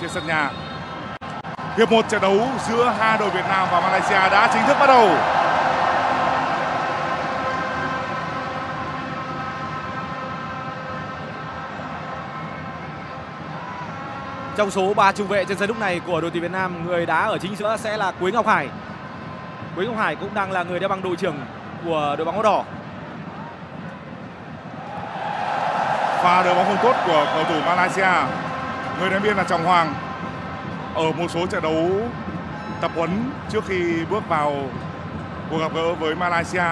trên sân nhà. Hiệp một trận đấu giữa hai đội Việt Nam và Malaysia đã chính thức bắt đầu. Trong số 3 trung vệ trên sân lúc này của đội tuyển Việt Nam, người đá ở chính giữa sẽ là Quế Ngọc Hải. Quế Ngọc Hải cũng đang là người đeo băng đội trưởng của đội bóng áo đỏ. Pha đưa bóng không tốt của cầu thủ Malaysia. Người đánh biên là Trọng Hoàng. Ở một số trận đấu tập huấn trước khi bước vào cuộc gặp gỡ với Malaysia,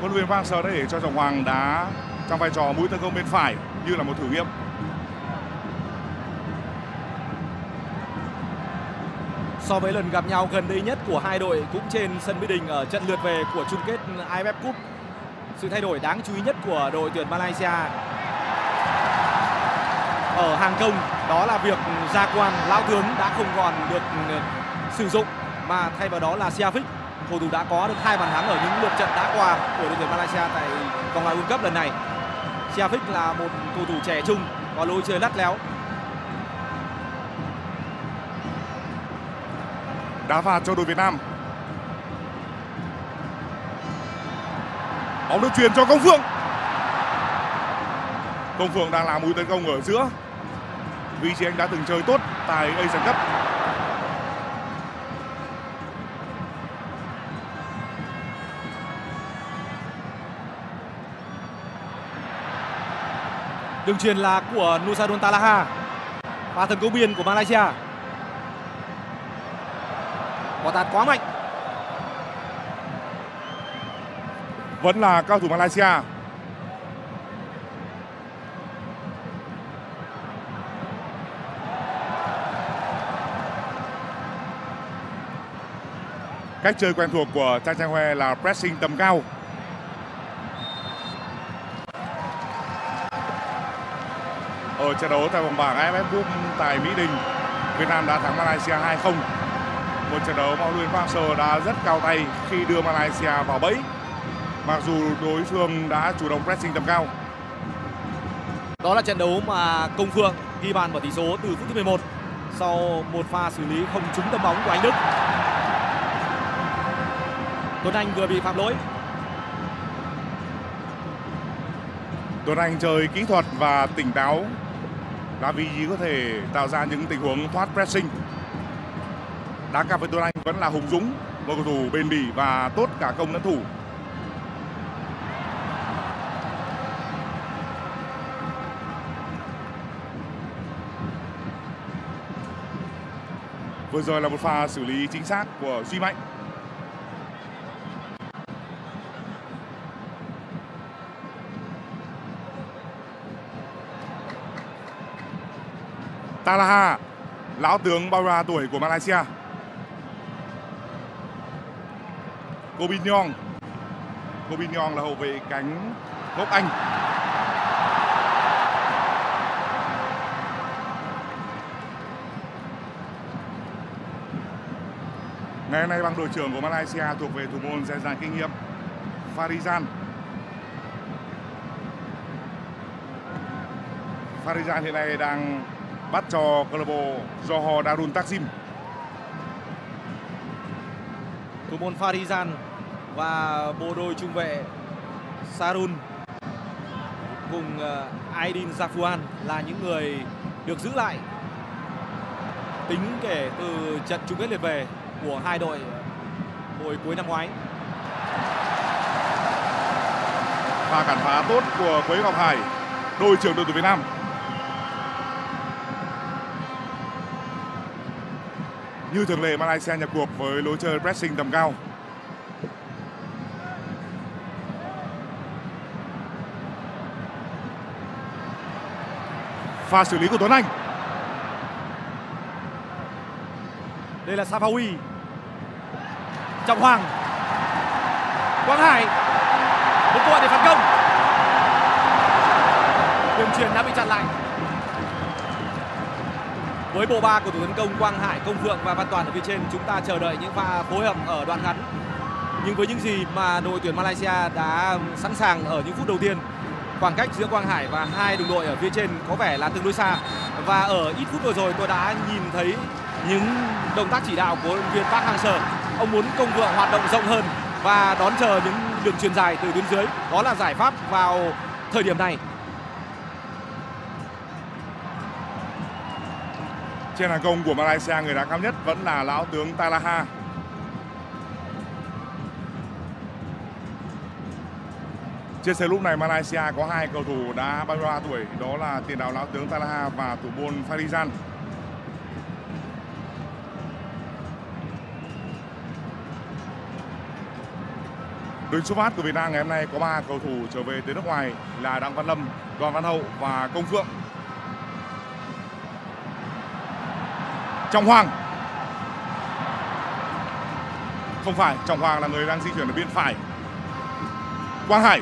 huấn luyện viên Park Hang-seo đã để cho Trọng Hoàng đá trong vai trò mũi tấn công bên phải như là một thử nghiệm. So với lần gặp nhau gần đây nhất của hai đội cũng trên sân Mỹ Đình ở trận lượt về của chung kết AFF Cup, sự thay đổi đáng chú ý nhất của đội tuyển Malaysia ở hàng công đó là việc gia quan, lão tướng đã không còn được ừ, sử dụng, mà thay vào đó là Siafik cầu thủ đã có được hai bàn thắng ở những lượt trận đã qua của đội tuyển Malaysia tại vòng loại World Cup lần này Siafik là một cầu thủ trẻ trung, có lối chơi lắt léo Đá phạt cho đội Việt Nam. Bóng được truyền cho Công Phượng. Công Phượng đang là mũi tấn công ở giữa. Vị trí anh đã từng chơi tốt tại Asian Cup. đường truyền là của Nusadon Talaha và tấn công biên của Malaysia quả tạt quá mạnh Vẫn là cao thủ Malaysia. Cách chơi quen thuộc của Chang Chang Hoa là pressing tầm cao. Ở trận đấu tại vòng bảng AFF Cup tại Mỹ Đình, Việt Nam đã thắng Malaysia 2-0. Một trận đấu mà luyện Park Sơ đã rất cao tay khi đưa Malaysia vào bẫy. Mặc dù đối phương đã chủ động pressing tầm cao. đó là trận đấu mà Công Phượng ghi bàn vào tỷ số từ phút thứ 11 sau một pha xử lý không trúng tầm bóng của anh Đức Tuấn Anh vừa bị phạm lỗi Tuấn Anh chơi kỹ thuật và tỉnh táo là vì có thể tạo ra những tình huống thoát pressing. Đá cặp với Tuấn Anh vẫn là Hùng Dũng, một cầu thủ bền bỉ và tốt cả công lẫn thủ. Vừa rồi là một pha xử lý chính xác của Duy Mạnh. Talaha, lão tướng 33 tuổi của Malaysia. Kobin Yong, Kobin Yong là hậu vệ cánh gốc Anh. Ngày hôm nay băng đội trưởng của Malaysia thuộc về thủ môn dày dàng kinh nghiệm Farizan. Farizan hiện nay đang bắt cho câu lạc bộ Johor Darul Taksim. thủ môn Farizan và bộ đôi trung vệ Sarun cùng ờ, Aidin Zafuan là những người được giữ lại tính kể từ trận chung kết lượt về của hai đội hồi cuối năm ngoái. Pha cản phá tốt của Quế Ngọc Hải, đội trưởng đội tuyển Việt Nam. Như thường lệ, Malaysia nhập cuộc với lối chơi pressing tầm cao. Pha xử lý của Tuấn Anh. Đây là Safawi. Trọng Hoàng. Quang Hải. Một cơ hội để phản công. Đường truyền đã bị chặn lại. Với bộ ba của thủ tấn công Quang Hải, Công Phượng và Văn Toàn ở phía trên, chúng ta chờ đợi những pha phối hợp ở đoạn ngắn. Nhưng với những gì mà đội tuyển Malaysia đã sẵn sàng ở những phút đầu tiên, khoảng cách giữa Quang Hải và hai đồng đội ở phía trên có vẻ là tương đối xa. và ở ít phút vừa rồi tôi đã nhìn thấy những động tác chỉ đạo của huấn luyện viên Park Hang-seo. Ông muốn công vượng hoạt động rộng hơn và đón chờ những đường truyền dài từ tuyến dưới. Đó là giải pháp vào thời điểm này. Trên hàng công của Malaysia người đá cao nhất vẫn là lão tướng Talaha. Trên sân lúc này Malaysia có hai cầu thủ đã 33 tuổi, đó là tiền đạo lão tướng Talaha và thủ môn Farizan. Đội xuất phát của Việt Nam ngày hôm nay có 3 cầu thủ trở về từ nước ngoài là Đặng Văn Lâm, Đoàn Văn Hậu và Công Phượng. Trọng Hoàng. Không phải, Trọng Hoàng là người đang di chuyển ở bên phải. Quang Hải.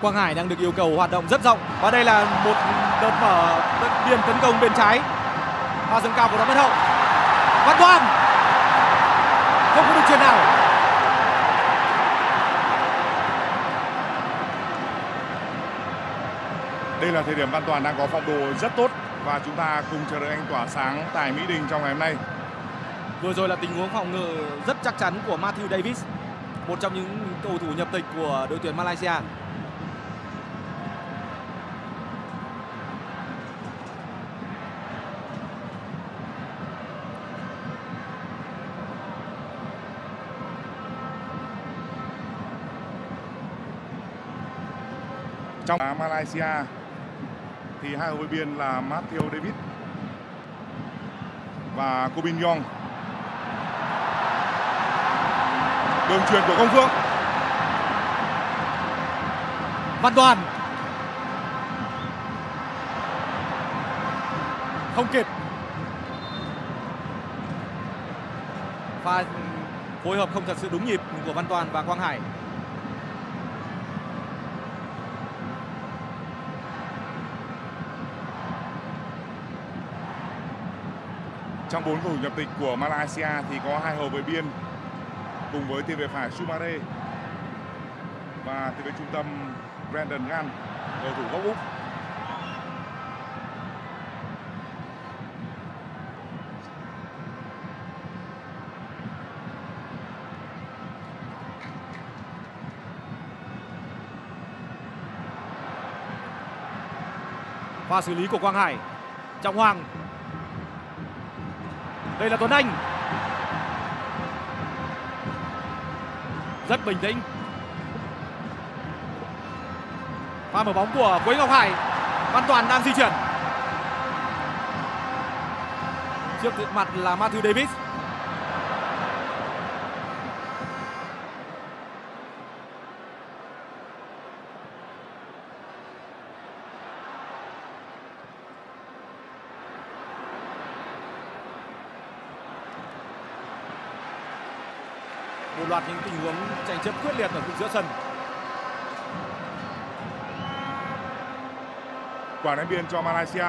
Quang Hải đang được yêu cầu hoạt động rất rộng. Và đây là một đợt mở điểm tấn công bên trái. Hoa dâng cao của đó Văn Hậu. Văn Toàn không có được chuyền nào đây là thời điểm Văn Toàn đang có phong độ rất tốt và chúng ta cùng chờ đợi anh tỏa sáng tại Mỹ Đình trong ngày hôm nay. Vừa rồi là tình huống phòng ngự rất chắc chắn của Matthew Davis, một trong những cầu thủ nhập tịch của đội tuyển Malaysia. Trong Malaysia thì hai hậu vệ biên là Matthew David và Kobin Yong. Đường truyền của Công Phượng. Văn Đoàn không kịp pha phối hợp không thật sự đúng nhịp của Văn Toàn và Quang Hải Trong bốn cầu thủ nhập tịch của Malaysia thì có hai hậu vệ biên cùng với tiền vệ phải Sumare và tiền vệ trung tâm Brandon Gan, cầu thủ gốc Úc. pha xử lý của Quang Hải Trọng Hoàng đây là Tuấn Anh. Rất bình tĩnh. Pha mở bóng của Quế Ngọc Hải. Văn Toàn đang di chuyển. Trước mặt là Matthew Davis. Loạt những tình huống tranh chấp quyết liệt ở khu giữa sân Quả ném biên cho Malaysia.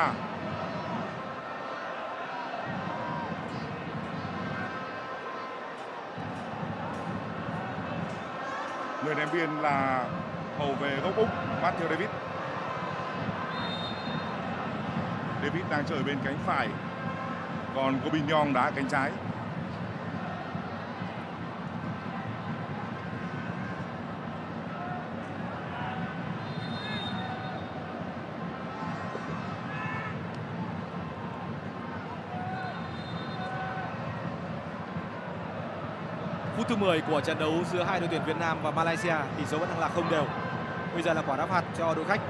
Người ném biên là hậu vệ gốc Úc, Matthew David. David đang chơi bên cánh phải. Còn Gobin Yong đá cánh trái. Thứ 10 của trận đấu giữa hai đội tuyển Việt Nam và Malaysia tỷ số vẫn đang là không đều bây giờ là quả đá phạt cho đội khách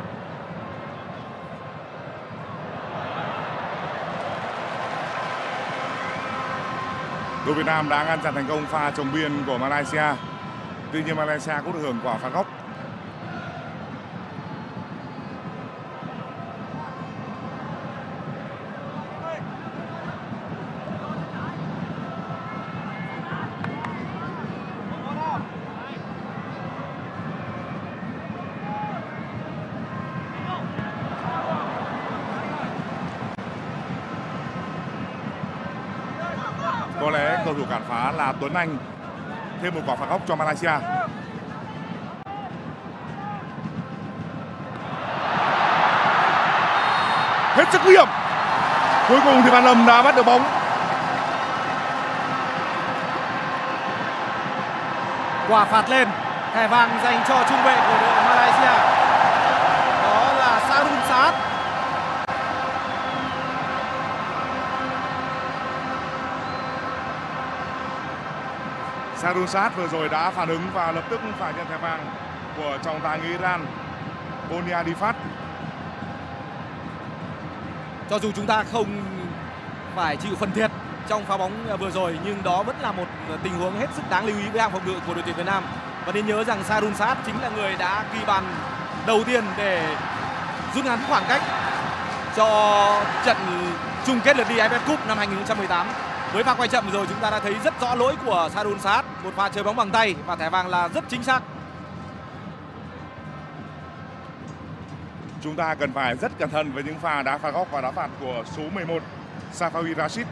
Đội Việt Nam đã ngăn chặn thành công pha trồng biên của Malaysia. Tuy nhiên Malaysia cũng được hưởng quả phạt góc. Tuấn Anh thêm một quả phạt góc cho Malaysia. Hết sức nguy hiểm. Cuối cùng thì Văn Lâm đã bắt được bóng. Quả phạt lên, thẻ vàng dành cho trung vệ của đội Malaysia. Sarun vừa rồi đã phản ứng và lập tức phải nhận thẻ vàng của trọng tài người Iran, Bonia Difat cho dù chúng ta không phải chịu phần thiệt trong pha bóng vừa rồi, nhưng đó vẫn là một tình huống hết sức đáng lưu ý với hàng phòng ngự của đội tuyển Việt Nam. Và nên nhớ rằng Sarun Sát chính là người đã ghi bàn đầu tiên để rút ngắn khoảng cách cho trận chung kết lượt đi AFF Cup năm 2018 với pha quay chậm rồi, chúng ta đã thấy rất rõ lỗi của Sarun Sát một pha chơi bóng bằng tay và thẻ vàng là rất chính xác chúng ta cần phải rất cẩn thận với những pha đá phạt góc và đá phạt của số 11 Safawi Rashid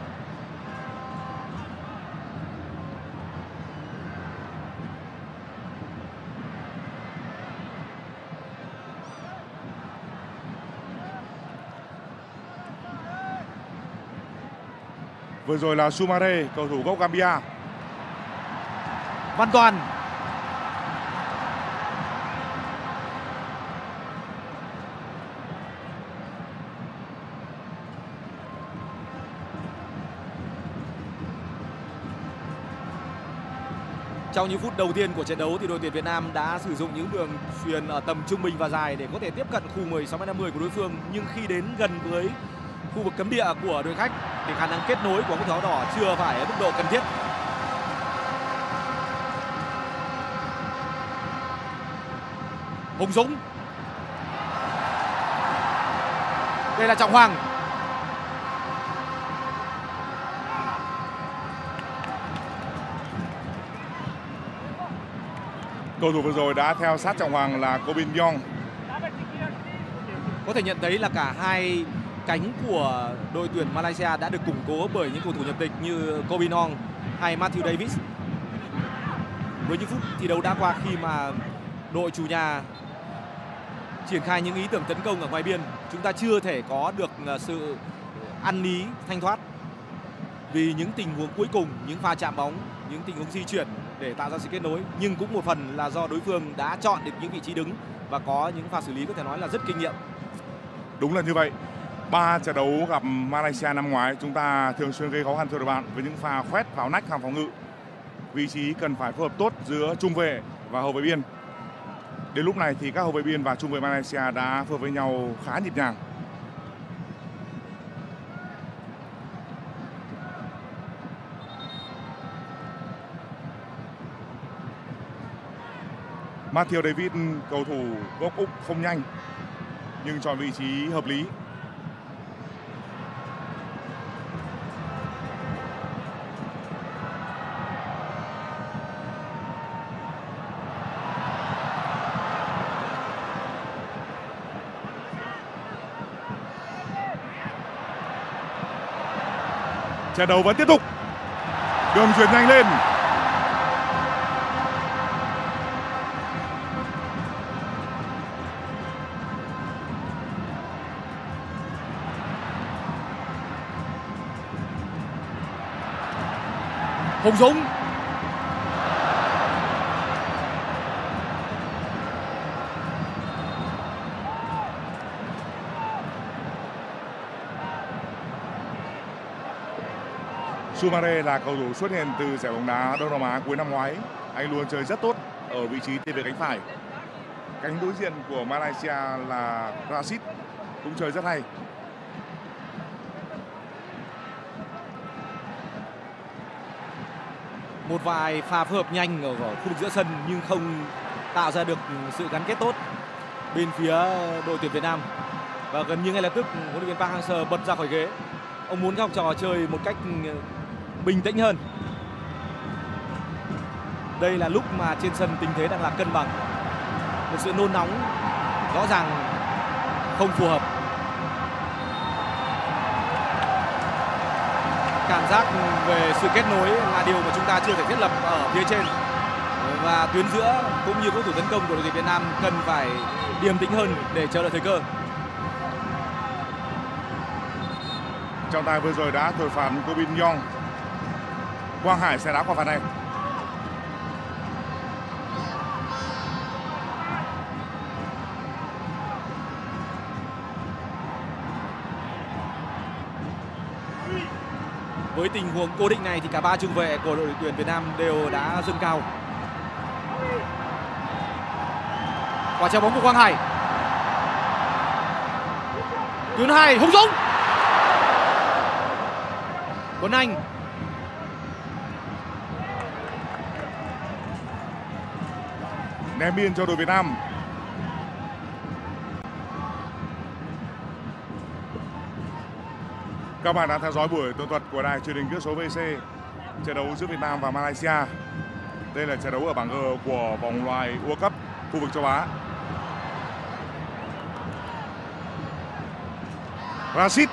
Vừa rồi là Sumare, cầu thủ gốc Gambia. Văn Toàn. Trong những phút đầu tiên của trận đấu thì đội tuyển Việt Nam đã sử dụng những đường truyền ở tầm trung bình và dài để có thể tiếp cận khu 16 50 của đối phương nhưng khi đến gần với khu vực cấm địa của đội khách thì khả năng kết nối của các áo đỏ chưa phải ở mức độ cần thiết. Hùng Dũng. Đây là Trọng Hoàng. Cầu thủ vừa rồi đã theo sát Trọng Hoàng là Kobin Yong. Có thể nhận thấy là cả hai cánh của đội tuyển Malaysia đã được củng cố bởi những cầu thủ nhập tịch như Kobe Nong hay Matthew Davis. Với những phút thi đấu đã qua khi mà đội chủ nhà triển khai những ý tưởng tấn công ở ngoài biên, chúng ta chưa thể có được à, sự ăn ý thanh thoát vì những tình huống cuối cùng, những pha chạm bóng, những tình huống di chuyển để tạo ra sự kết nối. Nhưng cũng một phần là do đối phương đã chọn được những vị trí đứng và có những pha xử lý có thể nói là rất kinh nghiệm. Đúng là như vậy. Ba trận đấu gặp Malaysia năm ngoái chúng ta thường xuyên gây khó khăn cho đội bạn với những pha khoét vào nách hàng phòng ngự. Vị trí cần phải phối hợp tốt giữa trung vệ và hậu vệ biên đến lúc này thì các hậu vệ biên và trung vệ Malaysia đã phối hợp với nhau khá nhịp nhàng. Matthew David cầu thủ gốc Úc không nhanh, nhưng chọn vị trí hợp lý. Trận đấu vẫn tiếp tục. Đường chuyển nhanh lên. Hùng Dũng Sumare là cầu thủ xuất hiện từ giải bóng đá Đông Nam Á cuối năm ngoái. Anh luôn chơi rất tốt ở vị trí tiền vệ cánh phải. Cánh đối diện của Malaysia là Rashid, cũng chơi rất hay. Một vài pha phối hợp nhanh ở khu vực giữa sân nhưng không tạo ra được sự gắn kết tốt bên phía đội tuyển Việt Nam. Và gần như ngay lập tức huấn luyện viên Park Hang-seo bật ra khỏi ghế. Ông muốn các học trò chơi một cách bình tĩnh hơn. Đây là lúc mà trên sân tình thế đang là cân bằng. Một sự nôn nóng rõ ràng không phù hợp. Cảm giác về sự kết nối là điều mà chúng ta chưa thể thiết lập ở phía trên. Và tuyến giữa cũng như các thủ tấn công của đội tuyển Việt Nam cần phải điềm tĩnh hơn để chờ đợi thời cơ. Trọng tài vừa rồi đã thổi phạt của Bin Yong. Quang Hải sẽ đá quả phạt này Với tình huống cố định này thì cả ba trung vệ của đội tuyển Việt Nam đều đã dâng cao. Quả treo bóng của Quang Hải. Tuyến hai Hùng Dũng. Tuấn Anh. Ném biên cho đội Việt Nam Các bạn đã theo dõi buổi tường thuật của đài truyền hình kỹ số VC trận đấu giữa Việt Nam và Malaysia. Đây là trận đấu ở bảng G của vòng loại World Cup khu vực châu Á. Rashid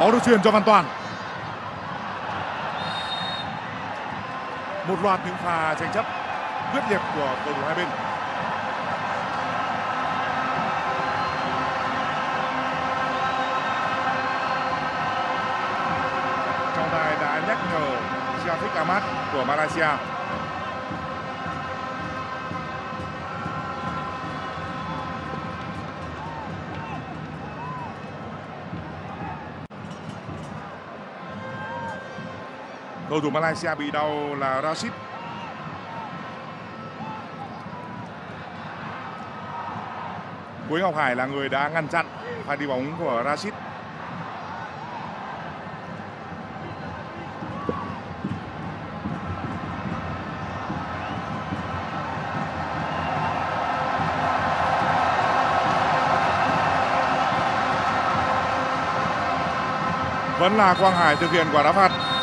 Bóng được truyền cho Văn Toàn Một loạt những pha tranh chấp quyết liệt của cầu thủ hai bên. Trọng tài đã nhắc nhở Shafiq Ahmad của Malaysia. Cầu thủ Malaysia bị đau là Rashid. Quế Ngọc Hải là người đã ngăn chặn pha đi bóng của Rashid. Vẫn là Quang Hải thực hiện quả đá phạt.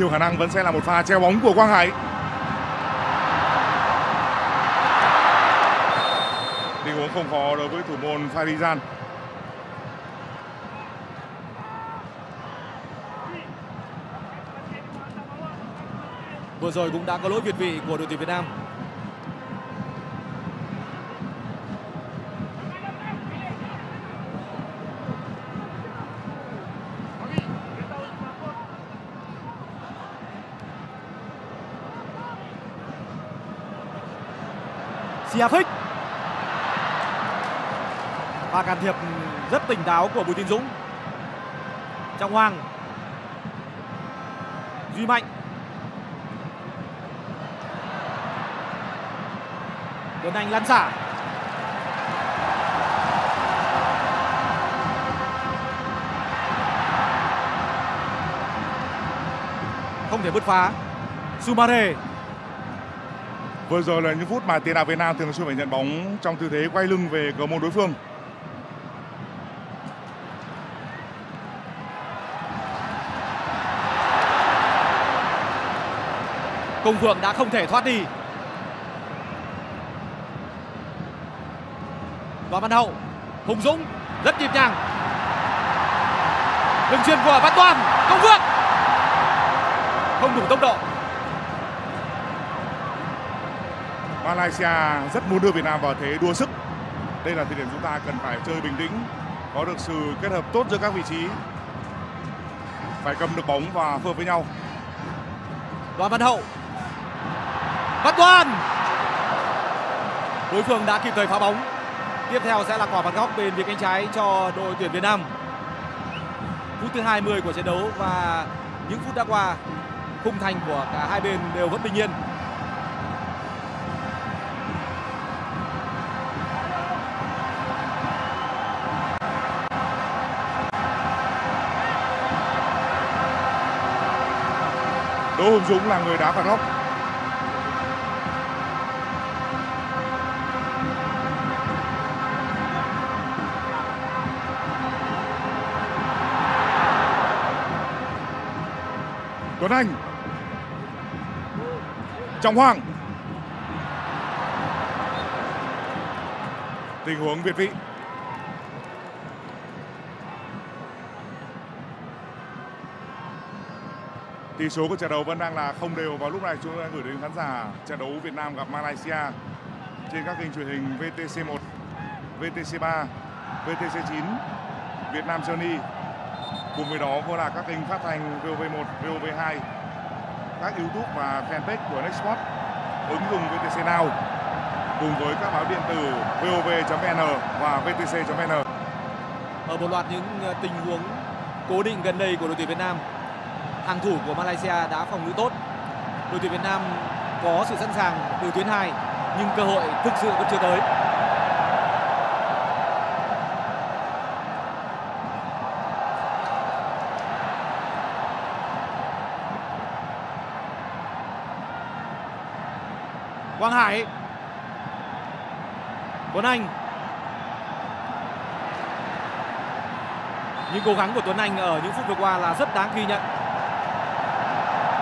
Nhiều khả năng vẫn sẽ là một pha treo bóng của Quang Hải tình huống không khó đối với thủ môn Farizan Vừa rồi cũng đã có lỗi việt vị của đội tuyển Việt Nam. Siafik Và can thiệp rất tỉnh táo của Bùi Tiến Dũng. Trọng Hoàng Duy Mạnh. Tuấn Anh lăn xả. Không thể bứt phá. Sumare Vừa rồi là những phút mà tiền đạo Việt Nam thường xuyên phải nhận bóng trong tư thế quay lưng về cầu môn đối phương. Công Phượng đã không thể thoát đi. Đoàn Văn Hậu, Hùng Dũng, rất nhịp nhàng. Đường truyền của Văn Toàn, Công Phượng. Không đủ tốc độ. Malaysia rất muốn đưa Việt Nam vào thế đua sức. Đây là thời điểm chúng ta cần phải chơi bình tĩnh, có được sự kết hợp tốt giữa các vị trí. Phải cầm được bóng và phối với nhau. Đoàn Văn Hậu Văn Toàn Đối phương đã kịp thời phá bóng Tiếp theo sẽ là quả phạt góc bên phía cánh trái cho đội tuyển Việt Nam Phút thứ 20 của trận đấu và những phút đã qua khung thành của cả hai bên đều vẫn bình yên Đỗ Hùng Dũng là người đá phạt góc. Tuấn Anh. Trọng Hoàng. Tình huống việt vị. Tỷ số của trận đấu vẫn đang là không đều và lúc này chúng tôi gửi đến khán giả trận đấu Việt Nam gặp Malaysia trên các kênh truyền hình VTC1, VTC3, VTC9, Việt Nam Journey cùng với đó cũng là các kênh phát thanh VOV1, VOV2 các YouTube và fanpage của Nextport ứng dụng VTC Now cùng với các báo điện tử vov.vn và vtc.vn. Ở một loạt những tình huống cố định gần đây của đội tuyển Việt Nam, hàng thủ của Malaysia đã phòng ngự tốt. Đội tuyển Việt Nam có sự sẵn sàng từ tuyến 2 nhưng cơ hội thực sự vẫn chưa tới. Quang Hải, Tuấn Anh những cố gắng của Tuấn Anh ở những phút vừa qua là rất đáng ghi nhận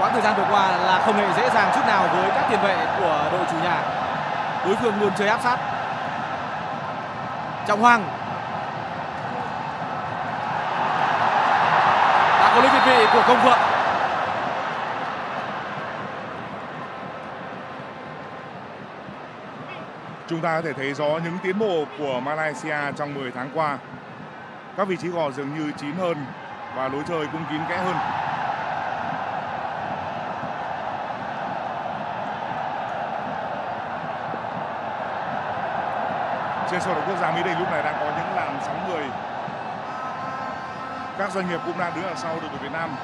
quãng thời gian vừa qua là không hề dễ dàng chút nào với các tiền vệ của đội chủ nhà đối phương luôn chơi áp sát trọng hoàng đã có lối việt vị của công phượng Chúng ta có thể thấy rõ những tiến bộ của Malaysia trong 10 tháng qua. Các vị trí gò dường như chín hơn và lối chơi cũng kín kẽ hơn. Liên xô đấu quốc gia Mỹ Đình lúc này đang có những làn sóng người. Các doanh nghiệp cũng đang đứng ở sau đội tuyển Việt Nam.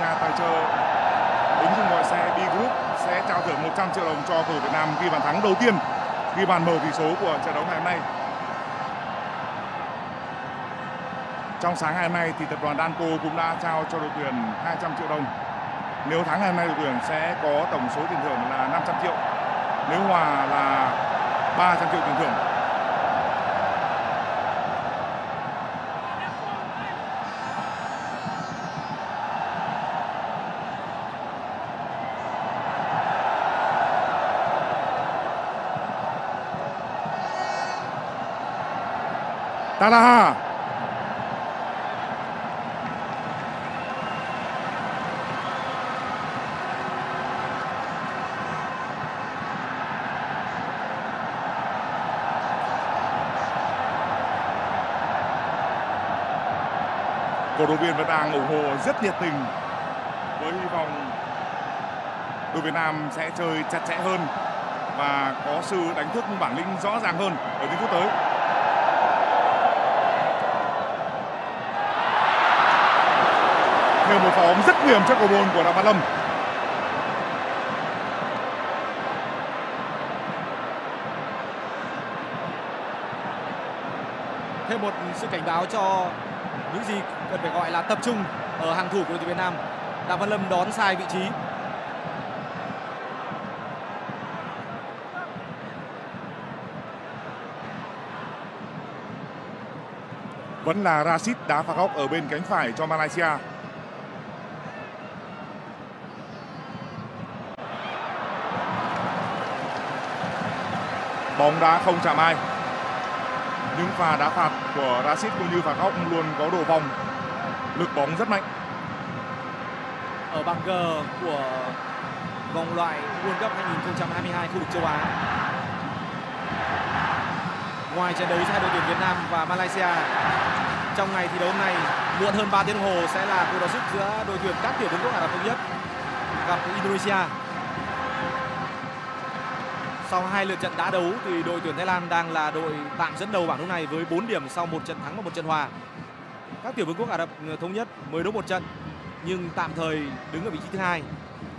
Nhà tài trợ đứng dụng gọi xe B Group sẽ trao thưởng 100 triệu đồng cho cầu thủ Việt Nam ghi bàn thắng đầu tiên ghi bàn mở tỷ số của trận đấu ngày hôm nay. Trong sáng ngày hôm nay thì tập đoàn Danco cũng đã trao cho đội tuyển 200 triệu đồng. Nếu thắng ngày hôm nay, đội tuyển sẽ có tổng số tiền thưởng là 500 triệu. Nếu hòa là 300 triệu tiền thưởng. Talaha cổ động viên vẫn đang ủng hộ rất nhiệt tình với hy vọng đội Việt Nam sẽ chơi chặt chẽ hơn và có sự đánh thức bản lĩnh rõ ràng hơn ở những phút tới. Thêm một pha bóng rất nguy hiểm cho cầu môn của Đặng Văn Lâm. thêm một sự cảnh báo cho những gì cần phải gọi là tập trung ở hàng thủ của đội tuyển Việt Nam. Đặng Văn Lâm đón sai vị trí. Vẫn là Rashid đá phạt góc ở bên cánh phải cho Malaysia. Bóng đá không chạm ai. Những pha đá phạt của Rashid cũng như phạt góc luôn có độ vòng. Lực bóng rất mạnh. ở bảng G của vòng loại World Cup 2022 khu vực châu Á. Ngoài trận đấu giữa hai đội tuyển Việt Nam và Malaysia, trong ngày thi đấu hôm nay muộn hơn 3 tiếng đồng hồ sẽ là cuộc đấu sức giữa đội tuyển các tiểu vương quốc Ả Rập Thống Nhất gặp Indonesia. Sau hai lượt trận đá đấu thì đội tuyển Thái Lan đang là đội tạm dẫn đầu bảng lúc này với 4 điểm sau một trận thắng và một trận hòa. Các tiểu vương quốc Ả Rập Thống Nhất mới đấu một trận, nhưng tạm thời đứng ở vị trí thứ hai.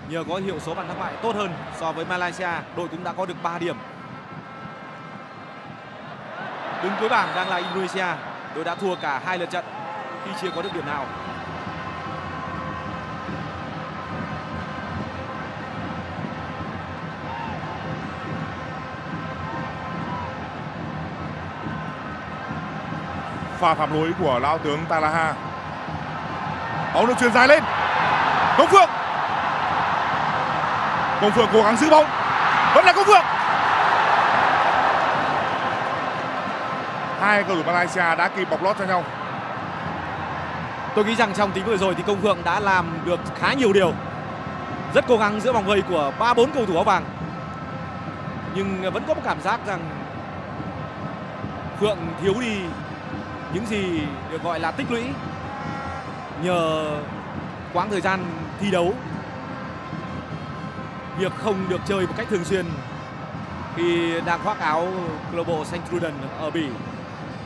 Nhờ có hiệu số bàn thắng bại tốt hơn so với Malaysia, đội cũng đã có được 3 điểm. Đứng cuối bảng đang là Indonesia, đội đã thua cả hai lượt trận khi chưa có được điểm nào. Pha phạm lỗi của lão tướng Talaha. Bóng được truyền dài lên. Công Phượng. Công Phượng cố gắng giữ bóng. vẫn là công phượng hai cầu thủ malaysia đã kịp bọc lót cho nhau Tôi nghĩ rằng trong tính vừa rồi thì Công Phượng đã làm được khá nhiều điều. Rất cố gắng giữa vòng vây của ba bốn cầu thủ áo vàng. Nhưng vẫn có một cảm giác rằng Phượng thiếu đi những gì được gọi là tích lũy nhờ quãng thời gian thi đấu. Việc không được chơi một cách thường xuyên khi đang khoác áo câu lạc bộ Saint Truden ở Bỉ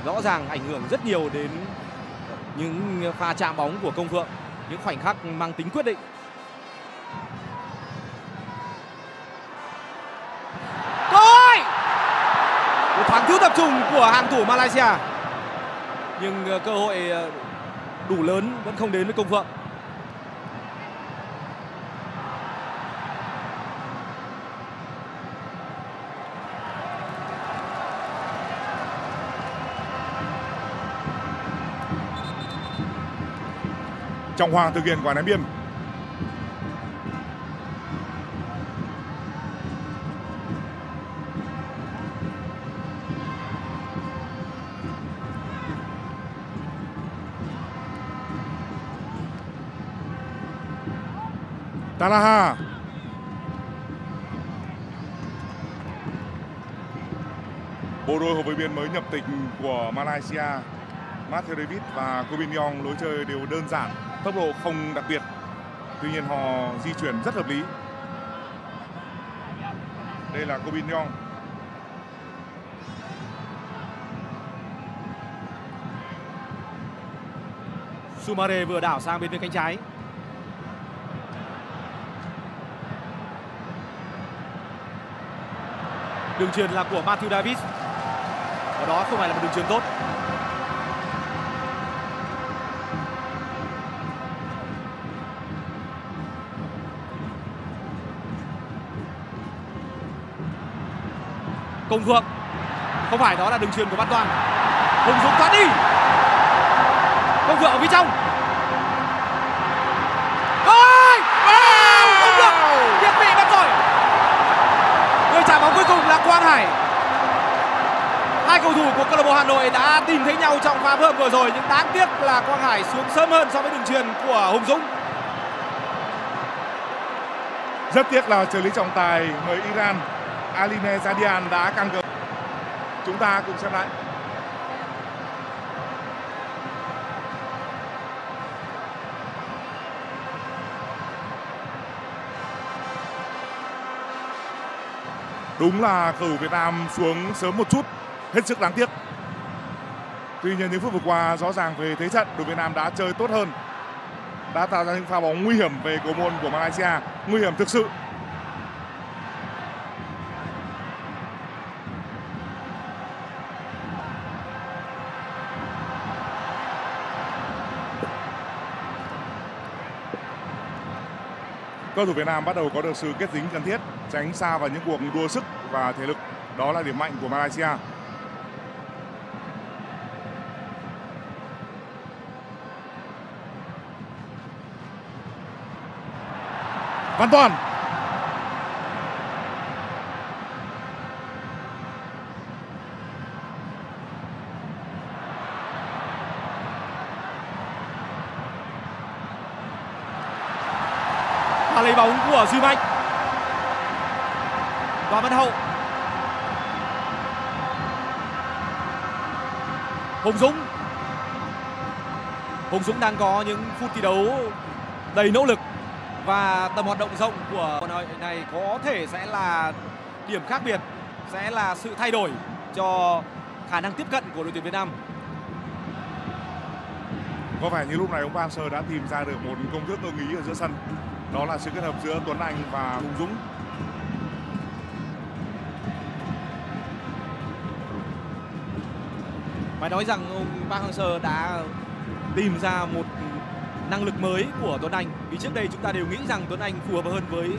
rõ ràng ảnh hưởng rất nhiều đến những pha chạm bóng của công phượng, những khoảnh khắc mang tính quyết định. Coi! một thoáng thiếu tập trung của hàng thủ Malaysia nhưng ờ, cơ hội ờ, đủ lớn vẫn không đến với công phượng trọng hoàng thực hiện quả ném biên Talaha Bộ đôi hậu vệ biên mới nhập tịch của Malaysia Matthew David và Kobin Yong lối chơi đều đơn giản, tốc độ không đặc biệt. Tuy nhiên họ di chuyển rất hợp lý. Đây là Kobin Yong. Sumare vừa đảo sang bên phía cánh trái đường truyền là của Matthew Davis. Và đó không phải là một đường truyền tốt. Công Phượng. Không phải đó là đường truyền của Văn Toàn. Hùng Dũng thoát đi. Công Phượng ở phía trong. Phải Hai cầu thủ của câu lạc bộ Hà Nội đã tìm thấy nhau trong pha phối vừa rồi, nhưng đáng tiếc là Quang Hải xuống sớm hơn so với đường truyền của Hùng Dũng. Rất tiếc là trợ lý trọng tài người Iran Aline Zadian đã căng cờ. Chúng ta cùng xem lại. Đúng là cầu thủ Việt Nam xuống sớm một chút, hết sức đáng tiếc. Tuy nhiên những phút vừa qua rõ ràng về thế trận đội Việt Nam đã chơi tốt hơn. Đã tạo ra những pha bóng nguy hiểm về cầu môn của Malaysia, nguy hiểm thực sự cầu thủ Việt Nam bắt đầu có được sự kết dính cần thiết, tránh xa vào những cuộc đua sức và thể lực. Đó là điểm mạnh của Malaysia. Văn Toàn bóng của Duy Mạnh Và Văn Hậu. Hùng Dũng. Hùng Dũng đang có những phút thi đấu đầy nỗ lực và tầm hoạt động rộng của đội này có thể sẽ là điểm khác biệt, sẽ là sự thay đổi cho khả năng tiếp cận của đội tuyển Việt Nam. Có vẻ như lúc này ông Ban Sơ đã tìm ra được một công thức tôi nghĩ ở giữa sân đó là sự kết hợp giữa Tuấn Anh và Hùng Dũng. Phải nói rằng ông Park Hang-seo đã tìm ra một năng lực mới của Tuấn Anh. Vì trước đây chúng ta đều nghĩ rằng Tuấn Anh phù hợp hơn với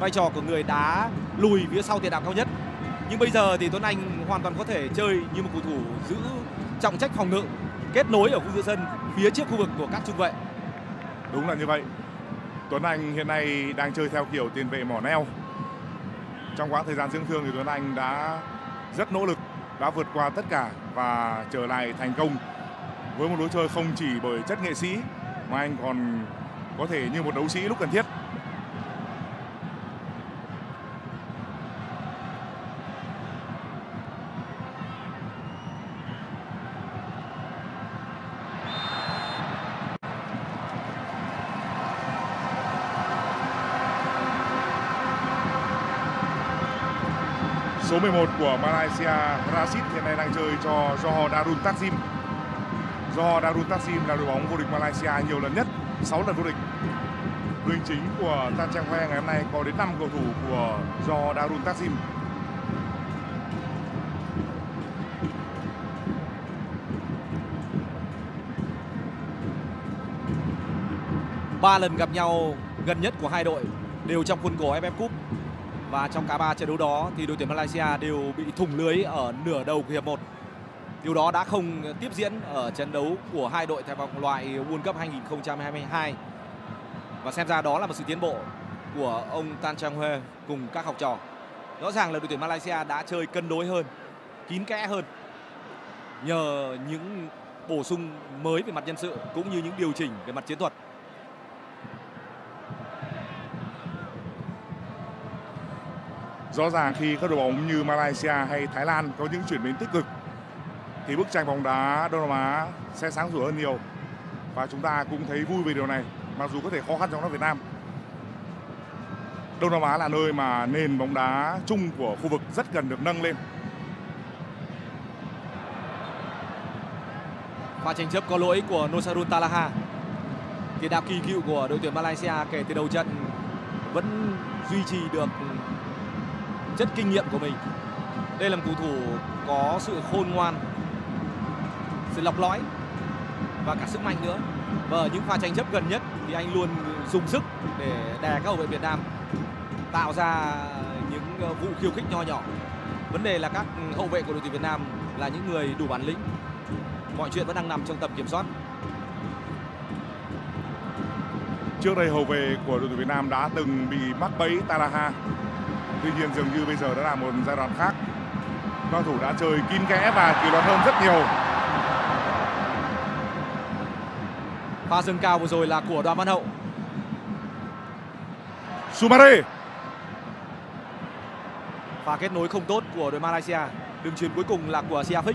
vai trò của người đá lùi phía sau tiền đạo cao nhất. Nhưng bây giờ thì Tuấn Anh hoàn toàn có thể chơi như một cầu thủ giữ trọng trách phòng ngự kết nối ở khu giữa sân phía trước khu vực của các trung vệ. Đúng là như vậy Tuấn Anh hiện nay đang chơi theo kiểu tiền vệ mỏ neo trong quãng thời gian dưỡng thương thì Tuấn Anh đã rất nỗ lực, đã vượt qua tất cả và trở lại thành công với một lối chơi không chỉ bởi chất nghệ sĩ mà anh còn có thể như một đấu sĩ lúc cần thiết. 11 của Malaysia Rashid hiện nay đang chơi cho Johor Darul Takzim. Johor Darul Takzim là đội bóng vô địch Malaysia nhiều lần nhất, 6 lần vô địch. Đội chính của Tan Trang Hoe ngày hôm nay có đến 5 cầu thủ của Johor Darul Takzim. ba lần gặp nhau gần nhất của hai đội đều trong khuôn khổ AFF Cup và trong cả ba trận đấu đó thì đội tuyển Malaysia đều bị thủng lưới ở nửa đầu của hiệp 1. Điều đó đã không tiếp diễn ở trận đấu của hai đội tại vòng loại World Cup 2022. Và xem ra đó là một sự tiến bộ của ông Tan Chang Hoe cùng các học trò. Rõ ràng là đội tuyển Malaysia đã chơi cân đối hơn, kín kẽ hơn nhờ những bổ sung mới về mặt nhân sự cũng như những điều chỉnh về mặt chiến thuật. Rõ ràng khi các đội bóng như Malaysia hay Thái Lan có những chuyển biến tích cực thì bức tranh bóng đá Đông Nam Á sẽ sáng sủa hơn nhiều. Và chúng ta cũng thấy vui về điều này, mặc dù có thể khó khăn trong đó Việt Nam. Đông Nam Á là nơi mà nền bóng đá chung của khu vực rất cần được nâng lên. Pha tranh chấp có lỗi của Nosarun Talaha. Tiền đạo kỳ cựu của đội tuyển Malaysia kể từ đầu trận vẫn duy trì được chất kinh nghiệm của mình. Đây là một cầu thủ có sự khôn ngoan, sự lọc lõi và cả sức mạnh nữa. Và ở những pha tranh chấp gần nhất thì anh luôn dùng sức để đè các hậu vệ Việt Nam tạo ra những ờ, vụ khiêu khích nho nhỏ. Vấn đề là các hậu vệ của đội tuyển Việt Nam là những người đủ bản lĩnh. Mọi chuyện vẫn đang nằm trong tầm kiểm soát. Trước đây hậu vệ của đội tuyển Việt Nam đã từng bị mắc bẫy Talaha Tuy nhiên dường như bây giờ đã là một giai đoạn khác. Các thủ đã chơi kín kẽ và kỷ luật hơn rất nhiều. Pha dâng cao vừa rồi là của Đoàn Văn Hậu. Sumare. Pha kết nối không tốt của đội Malaysia. Đường truyền cuối cùng là của Siafik.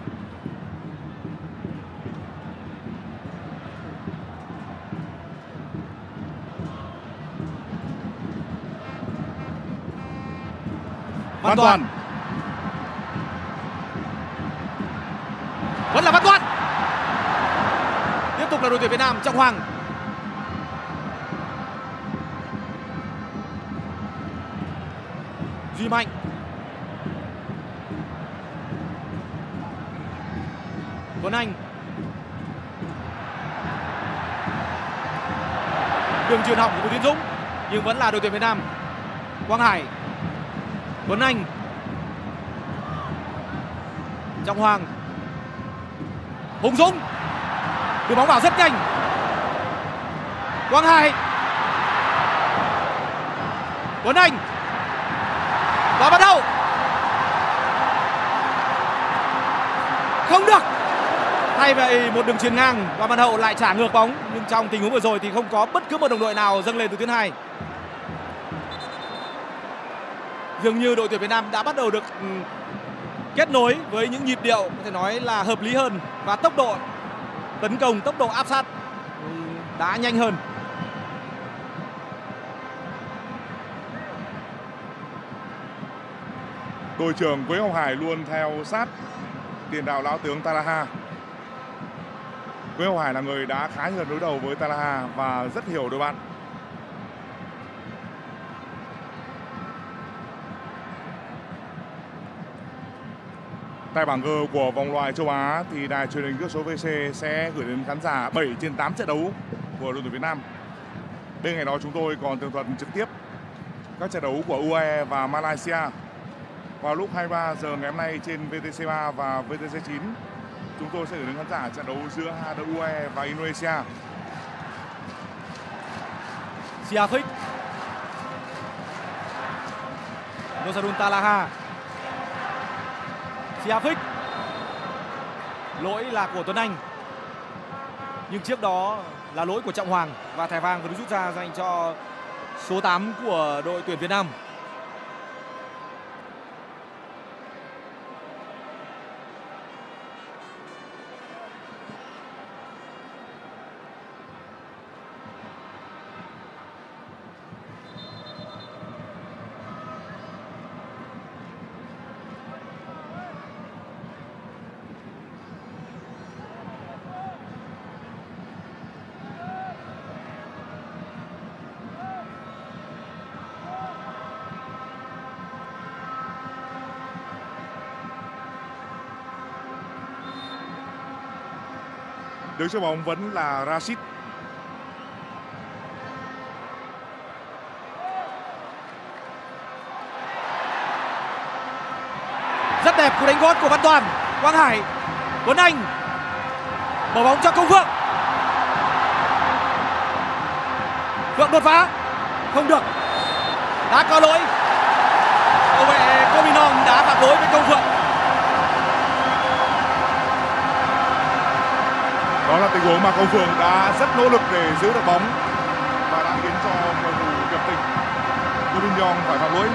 Văn Toàn. Vẫn là Văn Toàn. Tiếp tục là đội tuyển Việt Nam, Trọng Hoàng. Duy Mạnh. Tuấn Anh. Đường truyền hỏng của Tiến Dũng, nhưng vẫn là đội tuyển Việt Nam. Quang Hải Tuấn Anh. Trọng Hoàng. Hùng Dũng. Đưa bóng vào rất nhanh. Quang Hải. Tuấn Anh. Và bắt đầu. Không được. Thay vậy một đường chuyền ngang. Và bàn hậu lại trả ngược bóng. Nhưng trong tình huống vừa rồi thì không có bất cứ một đồng đội nào dâng lên từ tuyến hai. Dường như đội tuyển Việt Nam đã bắt đầu được ừ, kết nối với những nhịp điệu có thể nói là hợp lý hơn và tốc độ tấn công, tốc độ áp sát đã nhanh hơn. Đội trưởng Quế Ngọc Hải luôn theo sát tiền đạo lão tướng Talaha. Quế Ngọc Hải là người đã khá nhiều đối đầu với Talaha và rất hiểu đội bạn. Tại bảng G của vòng loại châu Á thì đài truyền hình cước số VC sẽ gửi đến khán giả 7 trên 8 trận đấu của đội tuyển Việt Nam. Bên ngày đó chúng tôi còn tường thuật trực tiếp các trận đấu của UAE và Malaysia vào lúc 23 giờ ngày hôm nay trên VTC3 và VTC9. Chúng tôi sẽ gửi đến khán giả trận đấu giữa hai đội UAE và Indonesia. Siafik Nozarun Talaha Siafik lỗi là của Tuấn Anh. Nhưng trước đó là lỗi của Trọng Hoàng và thẻ vàng vừa được rút ra dành cho số 8 của đội tuyển Việt Nam. Đứng trước bóng vẫn là Rashid. Rất đẹp cú đánh gót của Văn Toàn, Quang Hải. Tuấn Anh mở bóng cho Công Phượng. Phượng đột phá, không được. Đã có lỗi. Cầu vệ Cominon đã phạt lỗi với Công Phượng. Đó là tình huống mà công phượng đã rất nỗ lực để giữ được bóng và đã khiến cho cầu thủ nhập tịch Coutinho phải phạm lỗi.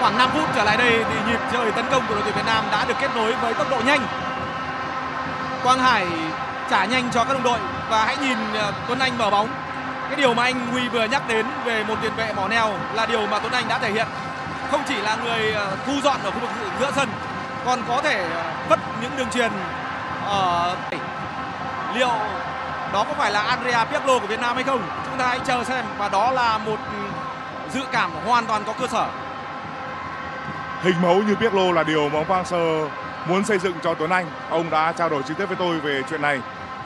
Khoảng 5 phút trở lại đây thì nhịp chơi tấn công của đội tuyển Việt Nam đã được kết nối với tốc độ nhanh. Quang Hải trả nhanh cho các đồng đội và hãy nhìn à, Tuấn Anh mở bóng. Cái điều mà anh Huy vừa nhắc đến về một tiền vệ mỏ neo là điều mà Tuấn Anh đã thể hiện. Không chỉ là người à, thu dọn ở khu vực giữa sân, còn có thể à, vất những đường truyền ở liệu đó có phải là Andrea Pirlo của Việt Nam hay không? Chúng ta hãy chờ xem và đó là một ừ, dự cảm hoàn toàn có cơ sở. Hình mẫu như Pirlo là điều mà ông Park Hang-seo muốn xây dựng cho Tuấn Anh. Ông đã trao đổi chi tiết với tôi về chuyện này.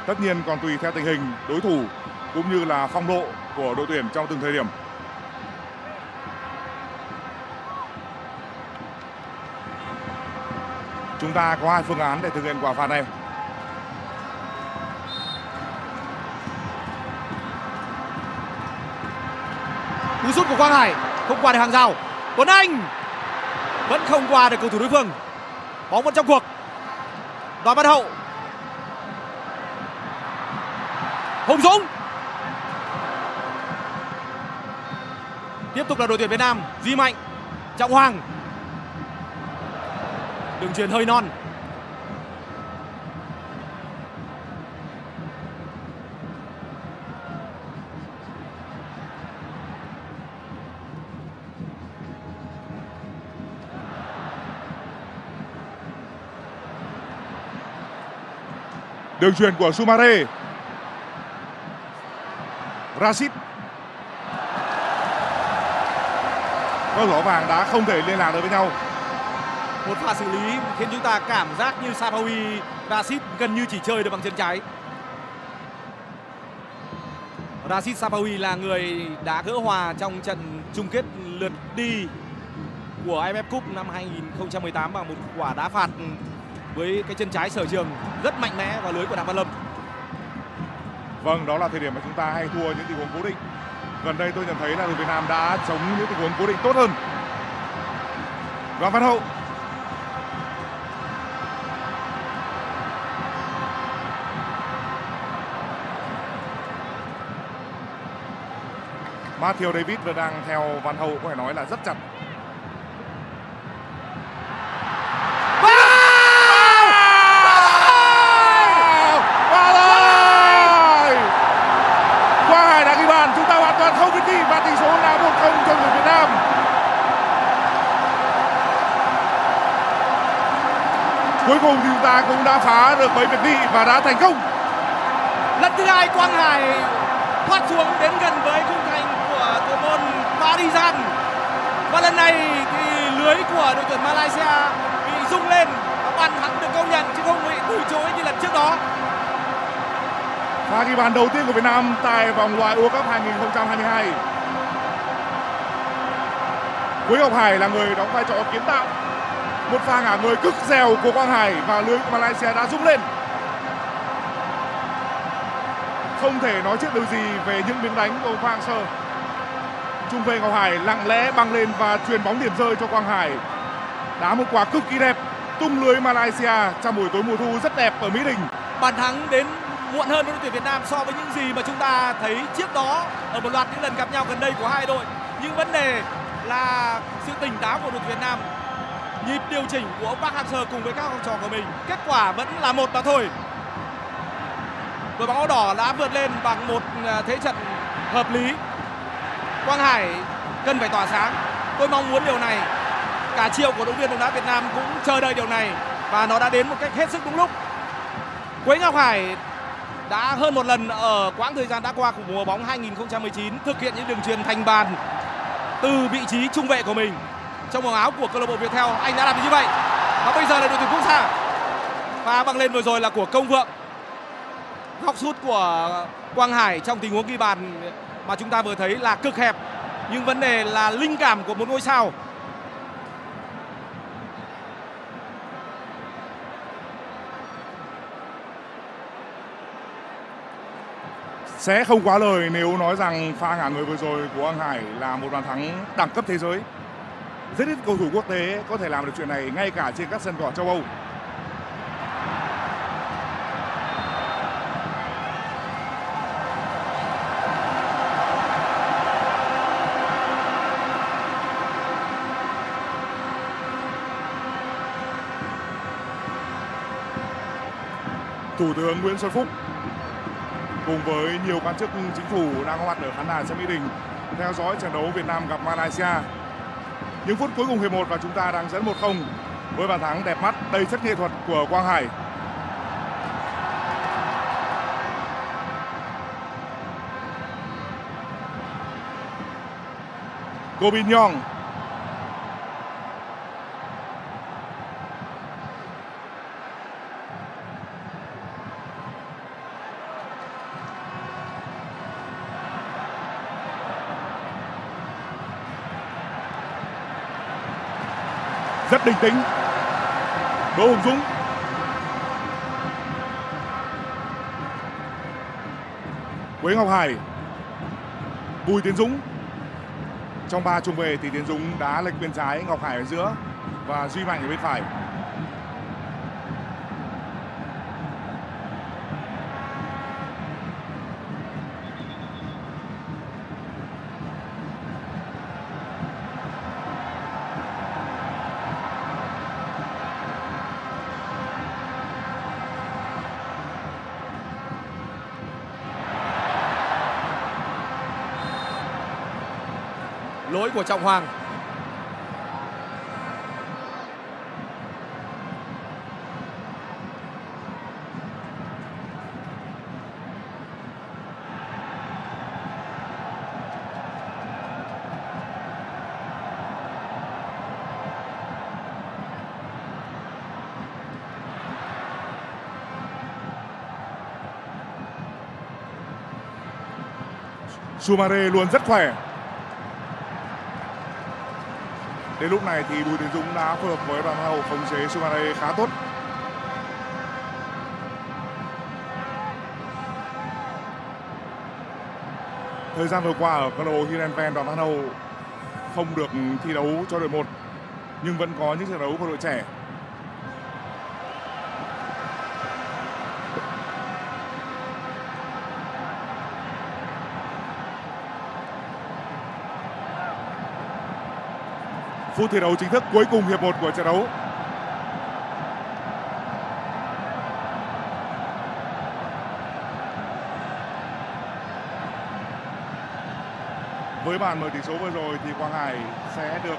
Tất nhiên còn tùy theo tình hình, đối thủ cũng như là phong độ của đội tuyển trong từng thời điểm. Chúng ta có hai phương án để thực hiện quả phạt này. Cú sút của Quang Hải không qua được hàng rào. Tuấn Anh vẫn không qua được cầu thủ đối phương. Bóng vẫn trong cuộc. Đoàn văn hậu. Hùng dũng. Tiếp tục là đội tuyển việt nam, duy mạnh, trọng hoàng. Đường truyền hơi non. Đường truyền của Sumare. Rashid. Các rõ vàng đã không thể liên lạc được với nhau. Một pha xử lý khiến chúng ta cảm giác như Safawi, Rashid gần như chỉ chơi được bằng chân trái. Rashid Safawi là người đã gỡ hòa trong trận chung kết lượt đi của AFF Cup năm 2018 bằng một quả đá phạt với cái chân trái sở trường rất mạnh mẽ vào lưới của Đặng Văn Lâm. Vâng, đó là thời điểm mà chúng ta hay thua những tình huống cố định. Gần đây tôi nhận thấy là đội Việt Nam đã chống những tình huống cố định tốt hơn. Đoàn Văn Hậu Matthew David vẫn đang theo Văn Hậu có thể nói là rất chặt cùng thì chúng ta cũng đã phá được mấy việt vị và đã thành công. Lần thứ hai quang hải thoát xuống đến gần với khung thành của thủ môn Parizan và lần này thì lưới của đội tuyển Malaysia bị rung lên và bàn thắng được công nhận chứ không bị từ chối như lần trước đó. Và ghi bàn đầu tiên của Việt Nam tại vòng loại World Cup 2022 Quế Ngọc Hải là người đóng vai trò kiến tạo một pha ngả người cực dẻo của Quang Hải và lưới của Malaysia đã rung lên. Không thể nói trước điều gì về những miếng đánh của Quang Sơ. Trung vệ Ngọc Hải lặng lẽ băng lên và truyền bóng điểm rơi cho Quang Hải. Đá một quả cực kỳ đẹp, tung lưới Malaysia trong buổi tối mùa thu rất đẹp ở Mỹ Đình. Bàn thắng đến muộn hơn với đội tuyển Việt Nam so với những gì mà chúng ta thấy trước đó ở một loạt những lần gặp nhau gần đây của hai đội. Nhưng vấn đề là sự tỉnh táo của đội tuyển Việt Nam nhịp điều chỉnh của ông Park Hang-seo cùng với các học trò của mình, kết quả vẫn là một mà thôi. Đội bóng áo đỏ đã vượt lên bằng một à, thế trận hợp lý. Quang Hải cần phải tỏa sáng. Tôi mong muốn điều này. Cả triệu của động viên bóng đá Việt Nam cũng chờ đợi điều này và nó đã đến một cách hết sức đúng lúc. Quế Ngọc Hải đã hơn một lần ở quãng thời gian đã qua của mùa bóng 2019 thực hiện những đường truyền thành bàn từ vị trí trung vệ của mình trong màu áo của câu lạc bộ Viettel. Anh đã làm như vậy. Và bây giờ là đội tuyển quốc gia. Pha băng lên vừa rồi là của Công Vượng. Góc sút của Quang Hải trong tình huống ghi bàn mà chúng ta vừa thấy là cực hẹp. Nhưng vấn đề là linh cảm của một ngôi sao. Sẽ không quá lời nếu nói rằng pha ngả người vừa rồi của Quang Hải là một bàn thắng đẳng cấp thế giới rất ít cầu thủ quốc tế có thể làm được chuyện này ngay cả trên các sân cỏ châu Âu Thủ tướng Nguyễn Xuân Phúc cùng với nhiều quan chức chính phủ đang có mặt ở khán đài sân Mỹ Đình theo dõi trận đấu Việt Nam gặp Malaysia. Những phút cuối cùng hiệp 1 và chúng ta đang dẫn 1-0 với bàn thắng đẹp mắt đầy chất nghệ thuật của Quang Hải. Gobin Bin rất bình tĩnh Đỗ Hùng Dũng. Quế Ngọc Hải. Bùi Tiến Dũng. Trong ba trung vệ thì Tiến Dũng đá lệch bên trái, Ngọc Hải ở giữa và Duy Mạnh ở bên phải. Lỗi của Trọng Hoàng. Sumare luôn rất khỏe. Đến lúc này thì Bùi Tiến Dũng đã phối hợp với đoàn hậu khống chế Sumare khá tốt. Thời gian vừa qua ở câu lạc bộ Hirenven đoàn Hậu không được thi đấu cho đội một, nhưng vẫn có những trận đấu của đội trẻ phút thi đấu chính thức cuối cùng hiệp 1 của trận đấu. Với bàn mở tỷ số vừa rồi thì Quang Hải sẽ được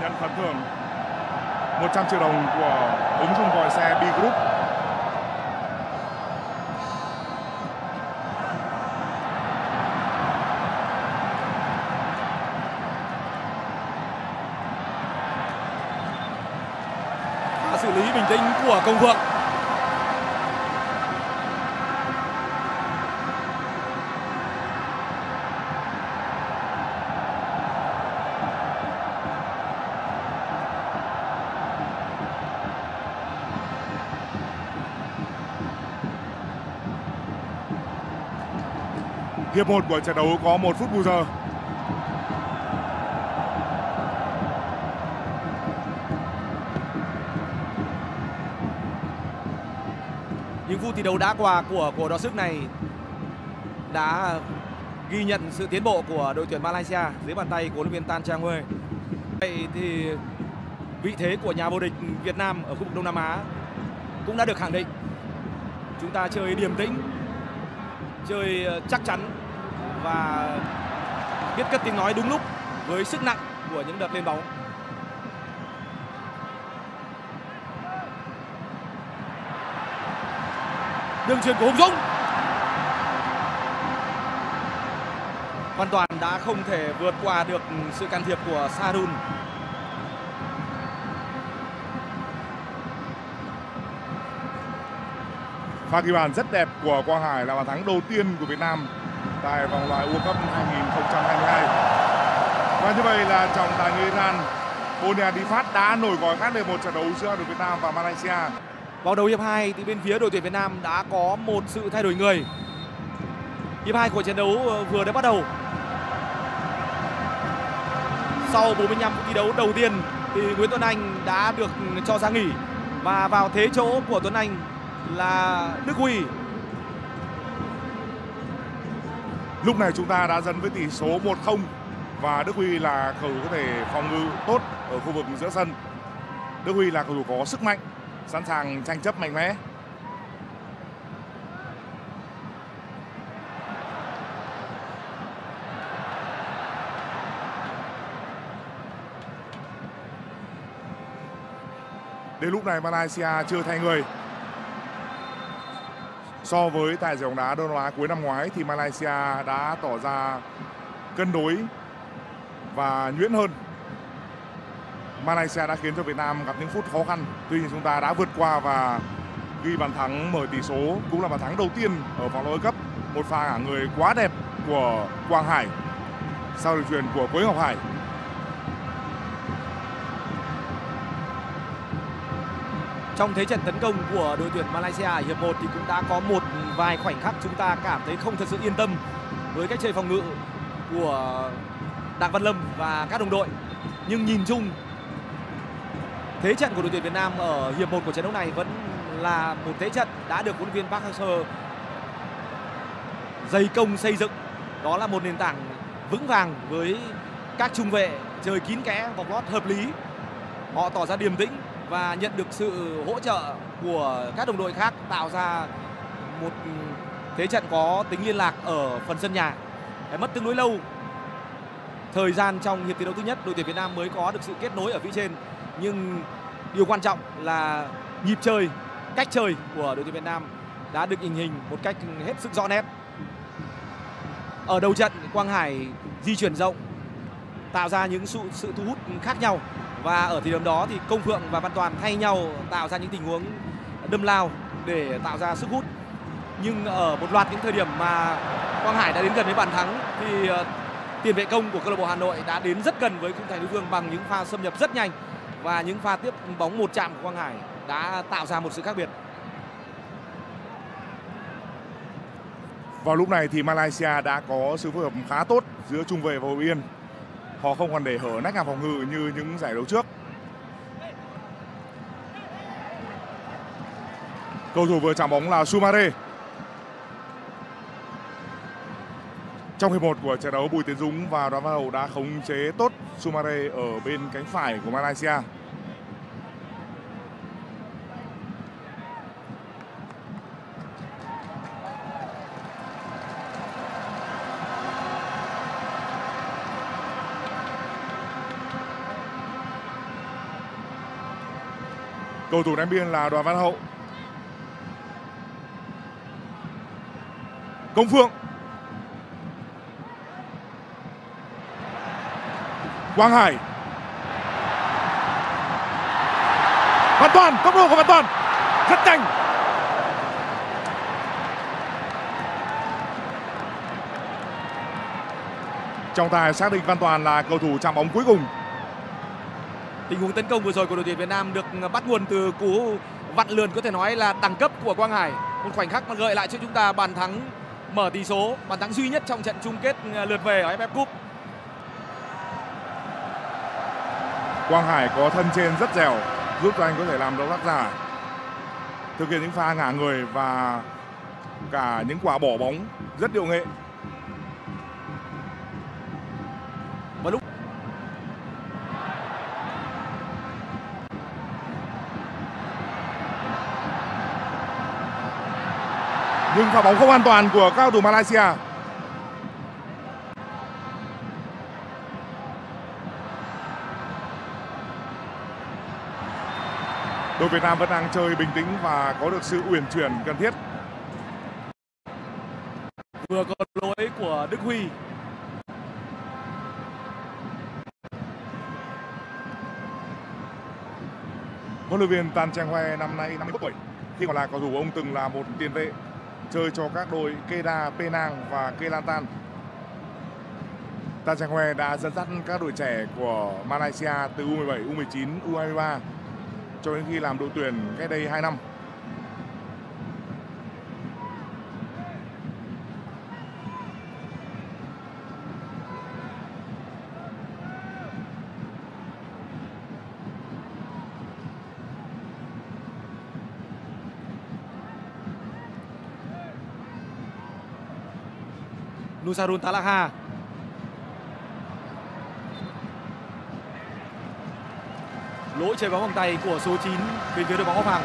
nhận phần thưởng 100 triệu đồng của ứng dụng gọi xe B Group bình tĩnh của Công Vượng Hiệp 1 của trận đấu có 1 phút bù giờ. Phút thi đấu đã qua của của đỏ sức này đã ghi nhận sự tiến bộ của đội tuyển Malaysia dưới bàn tay của huấn luyện viên Tan Chang Huê. Vậy thì vị thế của nhà vô địch Việt Nam ở khu vực Đông Nam Á cũng đã được khẳng định. Chúng ta chơi điềm tĩnh, chơi ờ, chắc chắn và biết cất tiếng nói đúng lúc với sức nặng của những đợt lên bóng. Đường truyền của Hùng Dũng Văn Toàn đã không thể vượt qua được sự can thiệp của Sarun Pha ghi bàn rất đẹp của Quang Hải là bàn thắng đầu tiên của Việt Nam tại vòng loại World Cup 2022. Và như vậy là trọng tài người Iran Bonia Difat đã nổi còi khác để một trận đấu giữa đội Việt Nam và Malaysia. Vào đầu hiệp 2 thì bên phía đội tuyển Việt Nam đã có một sự thay đổi người. Hiệp 2 của trận đấu ờ, vừa đã bắt đầu. Sau 45 phút thi đấu đầu tiên thì Nguyễn Tuấn Anh đã được cho ra nghỉ và vào thế chỗ của Tuấn Anh là Đức Huy. Lúc này chúng ta đã dẫn với tỷ số 1-0 và Đức Huy là cầu thủ có thể phòng ngự tốt ở khu vực giữa sân. Đức Huy là cầu thủ có sức mạnh, sẵn sàng tranh chấp mạnh mẽ. Đến lúc này Malaysia chưa thay người. So với tại giải bóng đá Đông Nam Á cuối năm ngoái thì Malaysia đã tỏ ra cân đối và nhuyễn hơn. Malaysia đã khiến cho Việt Nam gặp những phút khó khăn. Tuy nhiên chúng ta đã vượt qua và ghi bàn thắng, mở tỷ số cũng là bàn thắng đầu tiên ở vòng loại cấp. Một pha cả người quá đẹp của Quang Hải sau đường truyền của Quế Ngọc Hải. Trong thế trận tấn công của đội tuyển Malaysia ở hiệp 1 thì cũng đã có một vài khoảnh khắc chúng ta cảm thấy không thật sự yên tâm với cách chơi phòng ngự của Đặng Văn Lâm và các đồng đội. Nhưng nhìn chung thế trận của đội tuyển Việt Nam ở hiệp 1 của trận đấu này vẫn là một thế trận đã được huấn luyện viên Park Hang-seo dày công xây dựng. Đó là một nền tảng vững vàng với các trung vệ chơi kín kẽ, vòng lót hợp lý. Họ tỏ ra điềm tĩnh và nhận được sự hỗ trợ của các đồng đội khác, tạo ra một thế trận có tính liên lạc ở phần sân nhà. Phải mất tương đối lâu thời gian trong hiệp thi đấu thứ nhất, đội tuyển Việt Nam mới có được sự kết nối ở phía trên nhưng điều quan trọng là nhịp chơi cách chơi của đội tuyển Việt Nam đã được hình hình một cách hết sức rõ nét. Ở đầu trận Quang Hải di chuyển rộng tạo ra những sự, sự thu hút khác nhau. Và ở thời điểm đó thì Công Phượng và Văn Toàn thay nhau tạo ra những tình huống đâm lao để tạo ra sức hút. Nhưng ở một loạt những thời điểm mà Quang Hải đã đến gần với bàn thắng thì ờ, tiền vệ công của câu lạc bộ Hà Nội đã đến rất gần với khung thành đối phương bằng những pha xâm nhập rất nhanh và những pha tiếp bóng một chạm của Quang Hải đã tạo ra một sự khác biệt. Vào lúc này thì Malaysia đã có sự phối hợp khá tốt giữa trung vệ và hậu biên. Họ không còn để hở nách hàng phòng ngự như những giải đấu trước. Cầu thủ vừa chạm bóng là Sumare. Trong hiệp 1 của trận đấu, Bùi Tiến Dũng và Đoàn Văn Hậu đã khống chế tốt Sumare ở bên cánh phải của Malaysia. Cầu thủ đánh biên là Đoàn Văn Hậu. Công Phượng. Quang Hải. Văn Toàn, tốc độ của Văn Toàn rất nhanh. Trọng tài xác định Văn Toàn là cầu thủ chạm bóng cuối cùng Tình huống tấn công vừa rồi của đội tuyển Việt Nam được bắt nguồn từ cú vặn lườn có thể nói là đẳng cấp của Quang Hải. Một khoảnh khắc mà gợi lại cho chúng ta bàn thắng mở tỷ số, bàn thắng duy nhất trong trận chung kết lượt về ở AFF Cup. Quang Hải có thân trên rất dẻo, giúp cho anh có thể làm động tác giả. thực hiện những pha ngả người và cả những quả bỏ bóng rất điệu nghệ. Và lúc Nhưng pha bóng không an toàn của cao thủ Malaysia. Đội Việt Nam vẫn đang chơi bình tĩnh và có được sự uyển chuyển cần thiết. vừa có lỗi của Đức Huy Huấn luyện viên Tan Chang Hoe năm nay 51 tuổi. Khi còn là cầu thủ ông từng là một tiền vệ chơi cho các đội Kedah, Penang và Kelantan. Tan Chang Hoe đã dẫn dắt các đội trẻ của Malaysia từ U17, U19, U23 cho đến khi làm đội tuyển cách đây 2 năm. Nusarun Talakha lỗi chơi bóng bằng tay của số 9 bên phía đội bóng hoàng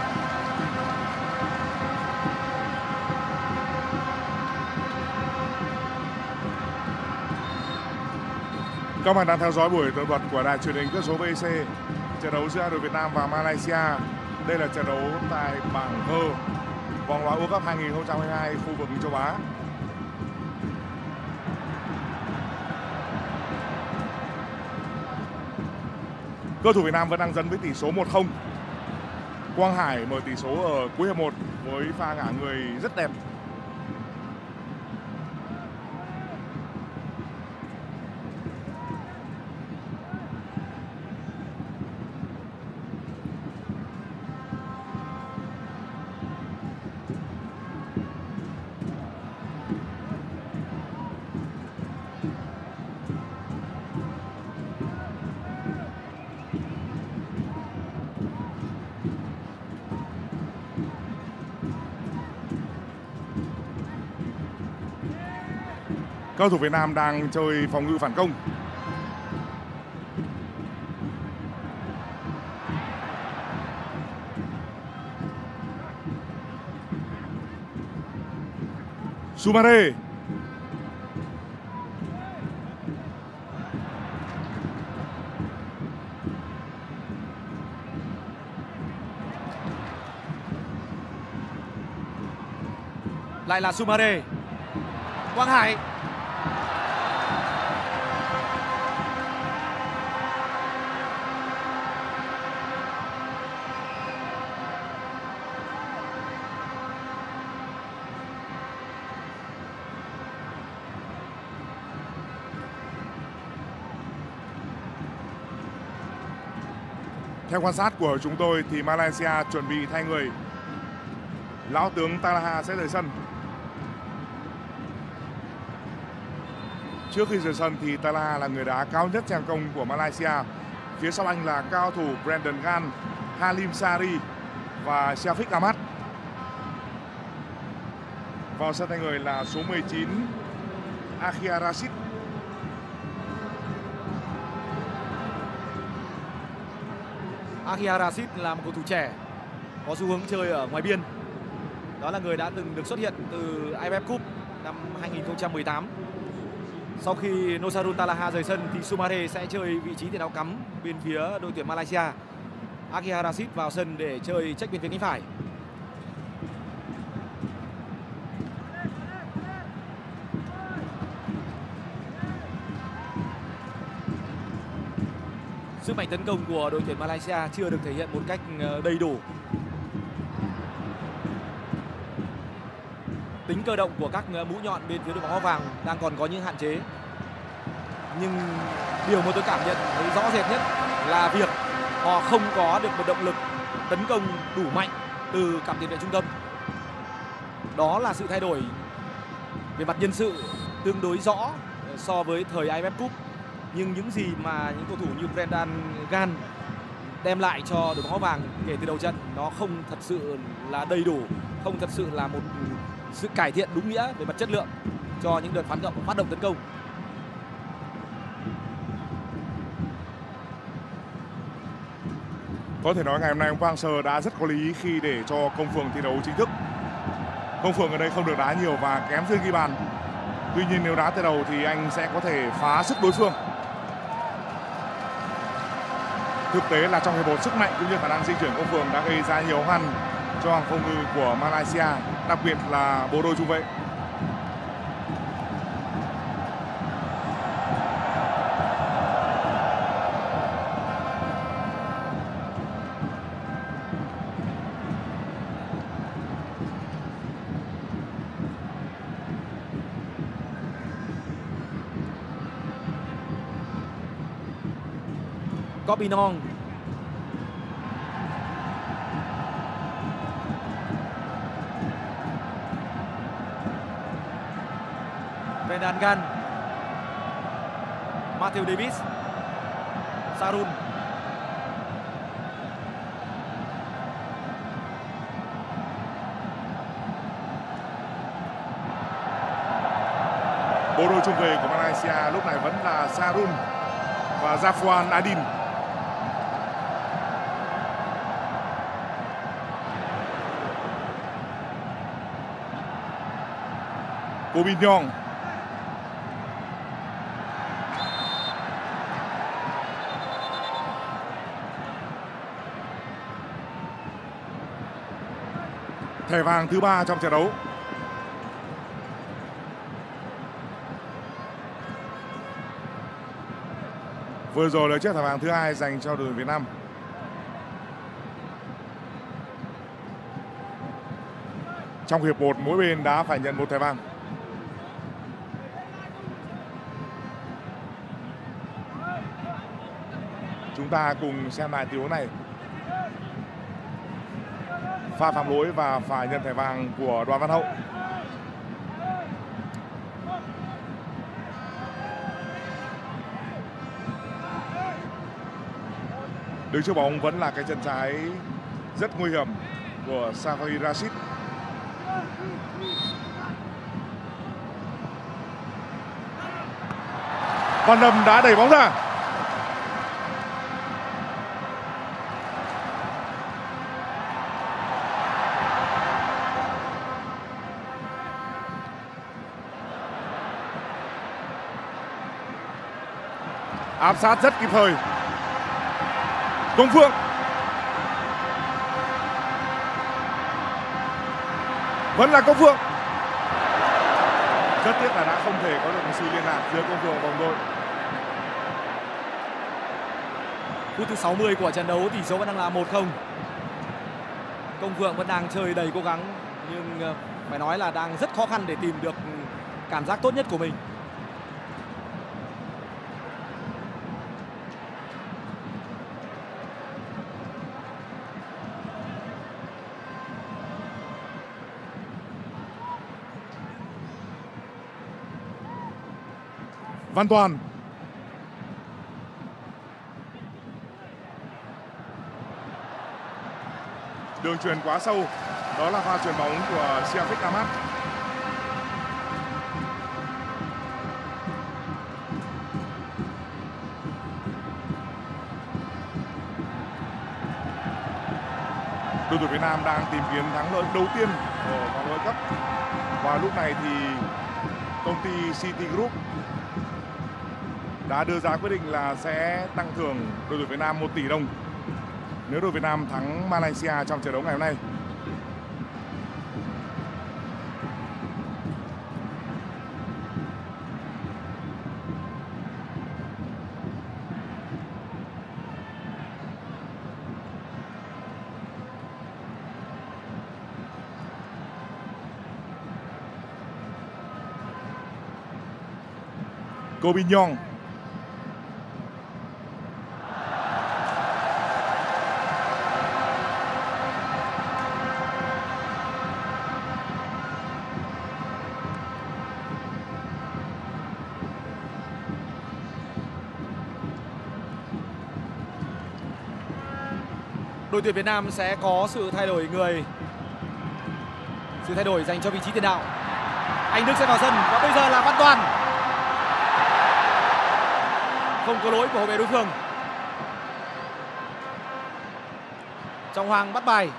Các bạn đang theo dõi buổi tường thuật của đài truyền hình kết số VC trận đấu giữa đội Việt Nam và Malaysia. Đây là trận đấu tại bảng H, vòng loại World Cup 2022 khu vực châu Á. Cơ thủ Việt Nam vẫn đang dẫn với tỷ số 1-0. Quang Hải mở tỷ số ở cuối hiệp 1 với pha ngả người rất đẹp Cầu thủ Việt Nam đang chơi phòng ngự phản công. Sumare lại là Sumare Quang Hải. Theo quan sát của chúng tôi thì Malaysia chuẩn bị thay người. Lão tướng Talaha sẽ rời sân. Trước khi rời sân thì Talaha là người đá cao nhất trang công của Malaysia. Phía sau anh là cao thủ Brandon Gan, Halim Sari và Shafiq Ahmad. Vào sân thay người là số 19 Akhia Rashid Akhia Rashid là một cầu thủ trẻ, có xu hướng chơi ở ngoài biên. Đó là người đã từng được xuất hiện từ AFF Cup năm 2018. Sau khi Nosarun Talaha rời sân thì Sumare sẽ chơi vị trí tiền đạo cắm bên phía đội tuyển Malaysia. Akhia Rashid vào sân để chơi trách bên phía cánh phải. Sức mạnh tấn công của đội tuyển Malaysia chưa được thể hiện một cách ờ, đầy đủ. Tính cơ động của các ờ, mũi nhọn bên phía đội bóng áo vàng đang còn có những hạn chế. Nhưng điều mà tôi cảm nhận thấy rõ rệt nhất là việc họ không có được một động lực tấn công đủ mạnh từ cặp tiền vệ trung tâm. Đó là sự thay đổi về mặt nhân sự tương đối rõ ờ, so với thời AFF Cup nhưng những gì mà những cầu thủ như Brendan Gan đem lại cho đội bóng áo vàng kể từ đầu trận nó không thật sự là đầy đủ, không thật sự là một sự cải thiện đúng nghĩa về mặt chất lượng cho những đợt phản động phát động tấn công. Có thể nói ngày hôm nay ông Quang Sơ đã rất có lý khi để cho Công Phượng thi đấu chính thức. Công Phượng ở đây không được đá nhiều và kém duyên ghi bàn. Tuy nhiên nếu đá từ đầu thì anh sẽ có thể phá sức đối phương. Thực tế là trong hiệp một sức mạnh cũng như khả năng di chuyển của phường đã gây ra nhiều khăn cho hàng phòng ngự của Malaysia, đặc biệt là bộ đôi trung vệ. có Vendangan Matthew Davis Sarun Bộ đôi trung vệ của Malaysia lúc này vẫn là Sarun và Zafwan Adin. Cô Bình Nhong thẻ vàng thứ ba trong trận đấu. Vừa rồi là chiếc thẻ vàng thứ hai dành cho đội tuyển Việt Nam. Trong hiệp 1 mỗi bên đã phải nhận một thẻ vàng. Chúng ta cùng xem lại tình huống này pha phạm lỗi và phải nhận thẻ vàng của Đoàn Văn Hậu. Đứng trước bóng vẫn là cái chân trái rất nguy hiểm của Safari Rashid. Văn Lâm đã đẩy bóng ra. Áp sát rất kịp thời. Công phượng. Vẫn là công phượng. Rất tiếc là đã không thể có được một sự liên lạc giữa công phượng và đồng đội. Phút thứ 60 của trận đấu tỷ số vẫn đang là 1-0 công phượng vẫn đang chơi đầy cố gắng, nhưng ờ, phải nói là đang rất khó khăn để tìm được cảm giác tốt nhất của mình. Văn Toàn. Đường truyền quá sâu. Đó là pha chuyền bóng của Siafik Ahmad. đội tuyển Việt Nam đang tìm kiếm thắng lợi đầu tiên ở vòng World Cup và lúc này thì công ty City Group đã đưa ra quyết định là sẽ tăng thưởng đội tuyển Việt Nam 1 tỷ đồng nếu đội Việt Nam thắng Malaysia trong trận đấu ngày hôm nay. Kobe Nhong đội tuyển Việt Nam sẽ có sự thay đổi người, sự thay đổi dành cho vị trí tiền đạo. Anh Đức sẽ vào sân và bây giờ là Văn Toàn. Không có lỗi của hậu vệ đối phương. Trọng Hoàng bắt bài.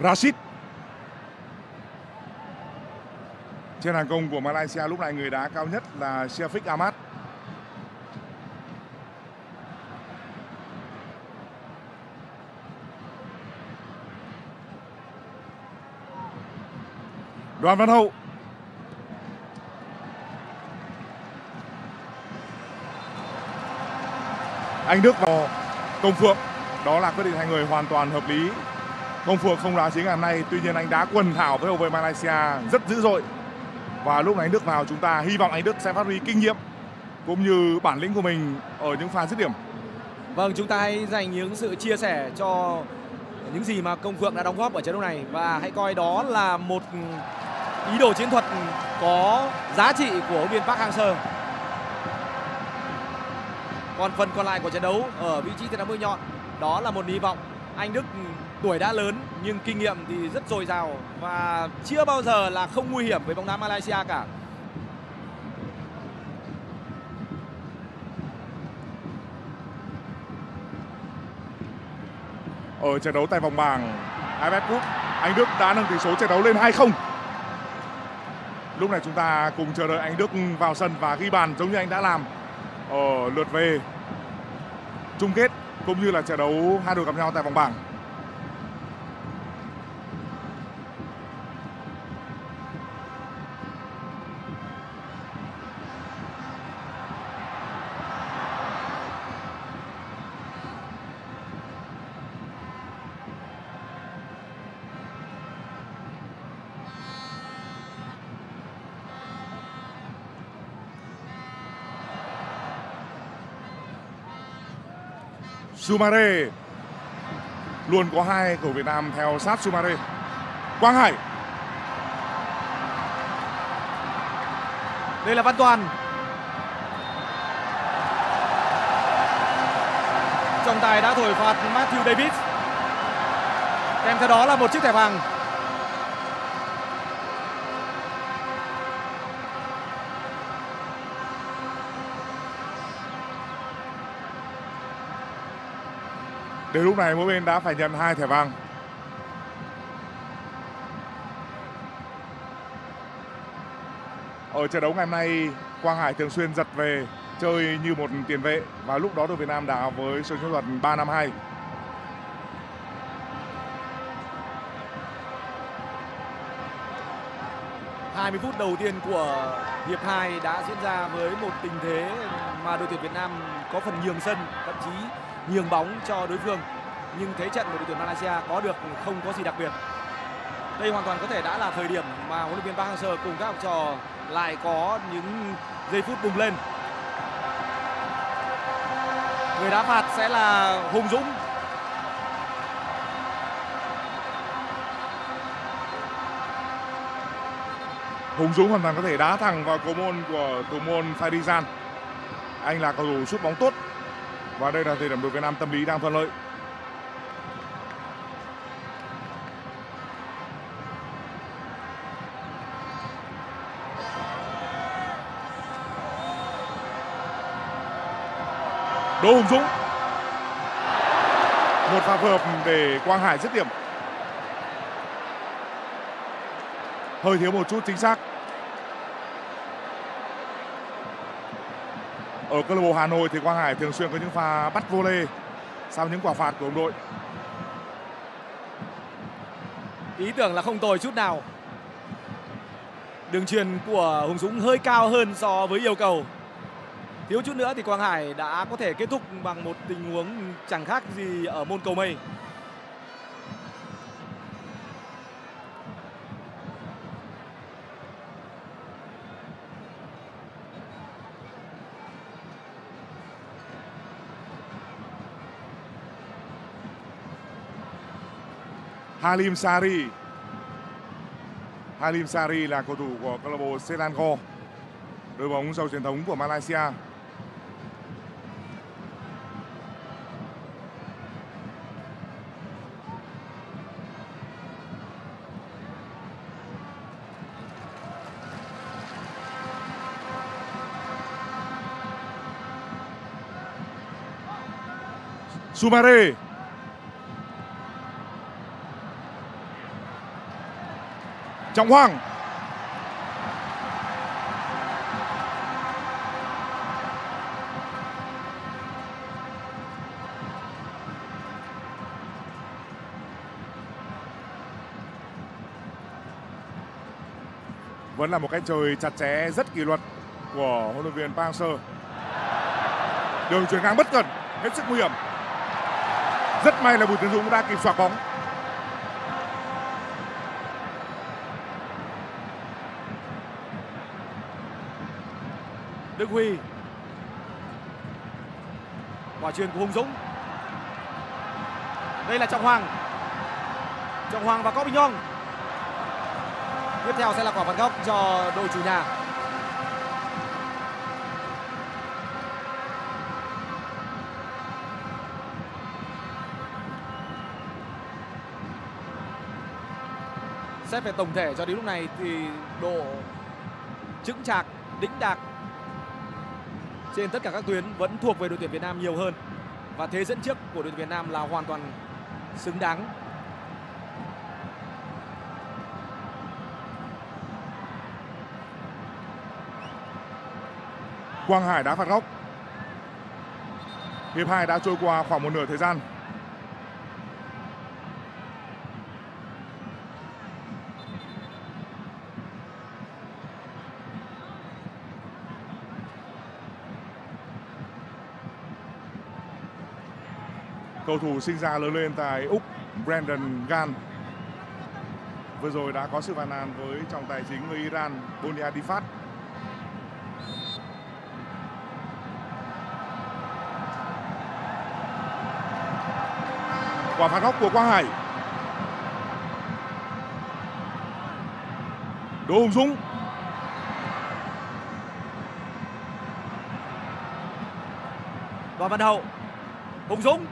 Rashid. Trên hàng công của Malaysia lúc này người đá cao nhất là Shafiq Ahmad. Đoàn Văn Hậu. Anh Đức vào Công Phượng. Đó là quyết định hai người hoàn toàn hợp lý. Công Phượng không đá chính ngày hôm nay, Tuy nhiên anh đá quần thảo với hậu vệ Malaysia rất dữ dội. Và lúc này anh Đức vào chúng ta hy vọng anh Đức sẽ phát huy kinh nghiệm Cũng như bản lĩnh của mình ở những pha dứt điểm Vâng, chúng ta hãy dành những sự chia sẻ cho những gì mà Công Phượng đã đóng góp ở trận đấu này và hãy coi đó là một ý đồ chiến thuật có giá trị của huấn viên Park Hang-seo. Còn phần còn lại của trận đấu ở vị trí tiền đạo mũi nhọn đó là một hy vọng. Anh Đức tuổi đã lớn nhưng kinh nghiệm thì rất dồi dào và chưa bao giờ là không nguy hiểm với bóng đá Malaysia cả. Ở trận đấu tại vòng bảng AFF Cup, anh Đức đã nâng tỷ số trận đấu lên 2-0. Lúc này chúng ta cùng chờ đợi anh Đức vào sân và ghi bàn giống như anh đã làm ở lượt về chung kết cũng như là trận đấu hai đội gặp nhau tại vòng bảng. Sumare luôn có hai cầu Việt Nam theo sát Sumare Quang Hải. Đây là Văn Toàn. Trọng tài đã thổi phạt Matthew Davis. Kèm theo đó là một chiếc thẻ vàng. Đến lúc này mỗi bên đã phải nhận hai thẻ vàng. Ở trận đấu ngày hôm nay, Quang Hải thường xuyên giật về chơi như một tiền vệ và lúc đó đội Việt Nam đá với số chiến thuật 352. hai mươi phút đầu tiên của hiệp 2 đã diễn ra với một tình thế mà đội tuyển Việt Nam có phần nhường sân, thậm chí nhường bóng cho đối phương. Nhưng thế trận của đội tuyển Malaysia có được không có gì đặc biệt. Đây hoàn toàn có thể đã là thời điểm mà huấn luyện viên Park Hang-seo cùng các học trò lại có những giây phút bùng lên. Người đá phạt sẽ là Hùng Dũng. Hùng Dũng hoàn toàn có thể đá thẳng vào cầu môn của thủ môn Farizan. Anh là cầu thủ sút bóng tốt và đây là thời điểm đội Việt Nam tâm lý đang thuận lợi. Đỗ Hùng Dũng. Một pha phối hợp để Quang Hải dứt điểm. Hơi thiếu một chút chính xác. Ở câu lạc bộ Hà Nội thì Quang Hải thường xuyên có những pha bắt vô lê sau những quả phạt của đồng đội. Ý tưởng là không tồi chút nào. Đường truyền của Hùng Dũng hơi cao hơn so với yêu cầu. Thiếu chút nữa thì Quang Hải đã có thể kết thúc bằng một tình huống chẳng khác gì ở môn cầu mây. Halim Sari. Halim Sari là cầu thủ của câu lạc bộ Selangor. Đội bóng giàu truyền thống của Malaysia. Sumare Trọng Hoàng Vẫn là một cái chơi chặt chẽ rất kỷ luật của huấn luyện viên Park Hang-seo. Đường chuyển ngang bất cẩn, hết sức nguy hiểm. Rất may là Bùi Tiến Dũng đã kịp xoạc bóng. Đức Huy. Quả truyền của Hùng Dũng. Đây là Trọng Hoàng. Trọng Hoàng và Có Bình Nhong. Tiếp theo sẽ là quả phạt góc cho đội chủ nhà. Xét về tổng thể cho đến lúc này thì độ chững chạc, đĩnh đạc trên tất cả các tuyến vẫn thuộc về đội tuyển Việt Nam nhiều hơn và thế dẫn trước của đội tuyển Việt Nam là hoàn toàn xứng đáng Quang Hải đá phạt góc. Hiệp 2 đã trôi qua khoảng một nửa thời gian. Cầu thủ sinh ra lớn lên tại Úc, Brandon Gan vừa rồi đã có sự phàn nàn với trọng tài chính người Iran Bonia Difat. Quả phạt góc của Quang Hải. Đỗ Hùng Dũng. Và Văn Hậu Hùng Dũng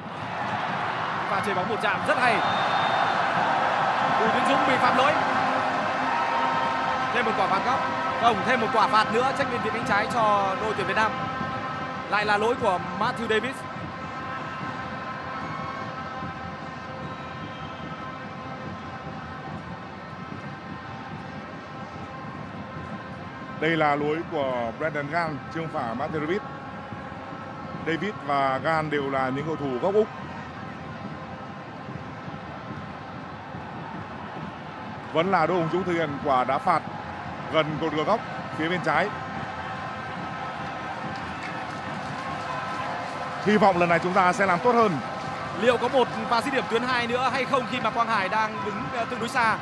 và chơi bóng một chạm, rất hay. Bùi Tiến Dũng bị phạm lỗi. Thêm một quả phạt góc. Không, thêm một quả phạt nữa, trách nhiệm phía cánh trái cho đội tuyển Việt Nam. Lại là lỗi của Matthew Davis. Đây là lỗi của Brandon Gan chứ không phải Matthew David. David và Gan đều là những cầu thủ gốc Úc. Vẫn là Đỗ Hùng Dũng thực hiện quả đá phạt gần cột cửa góc phía bên trái. Hy vọng lần này chúng ta sẽ làm tốt hơn. liệu có một pha dứt điểm tuyến hai nữa hay không khi mà Quang Hải đang đứng ờ, tương đối xa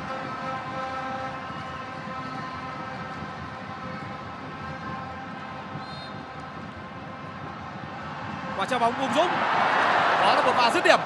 và treo bóng Hùng Dũng đó là một pha dứt điểm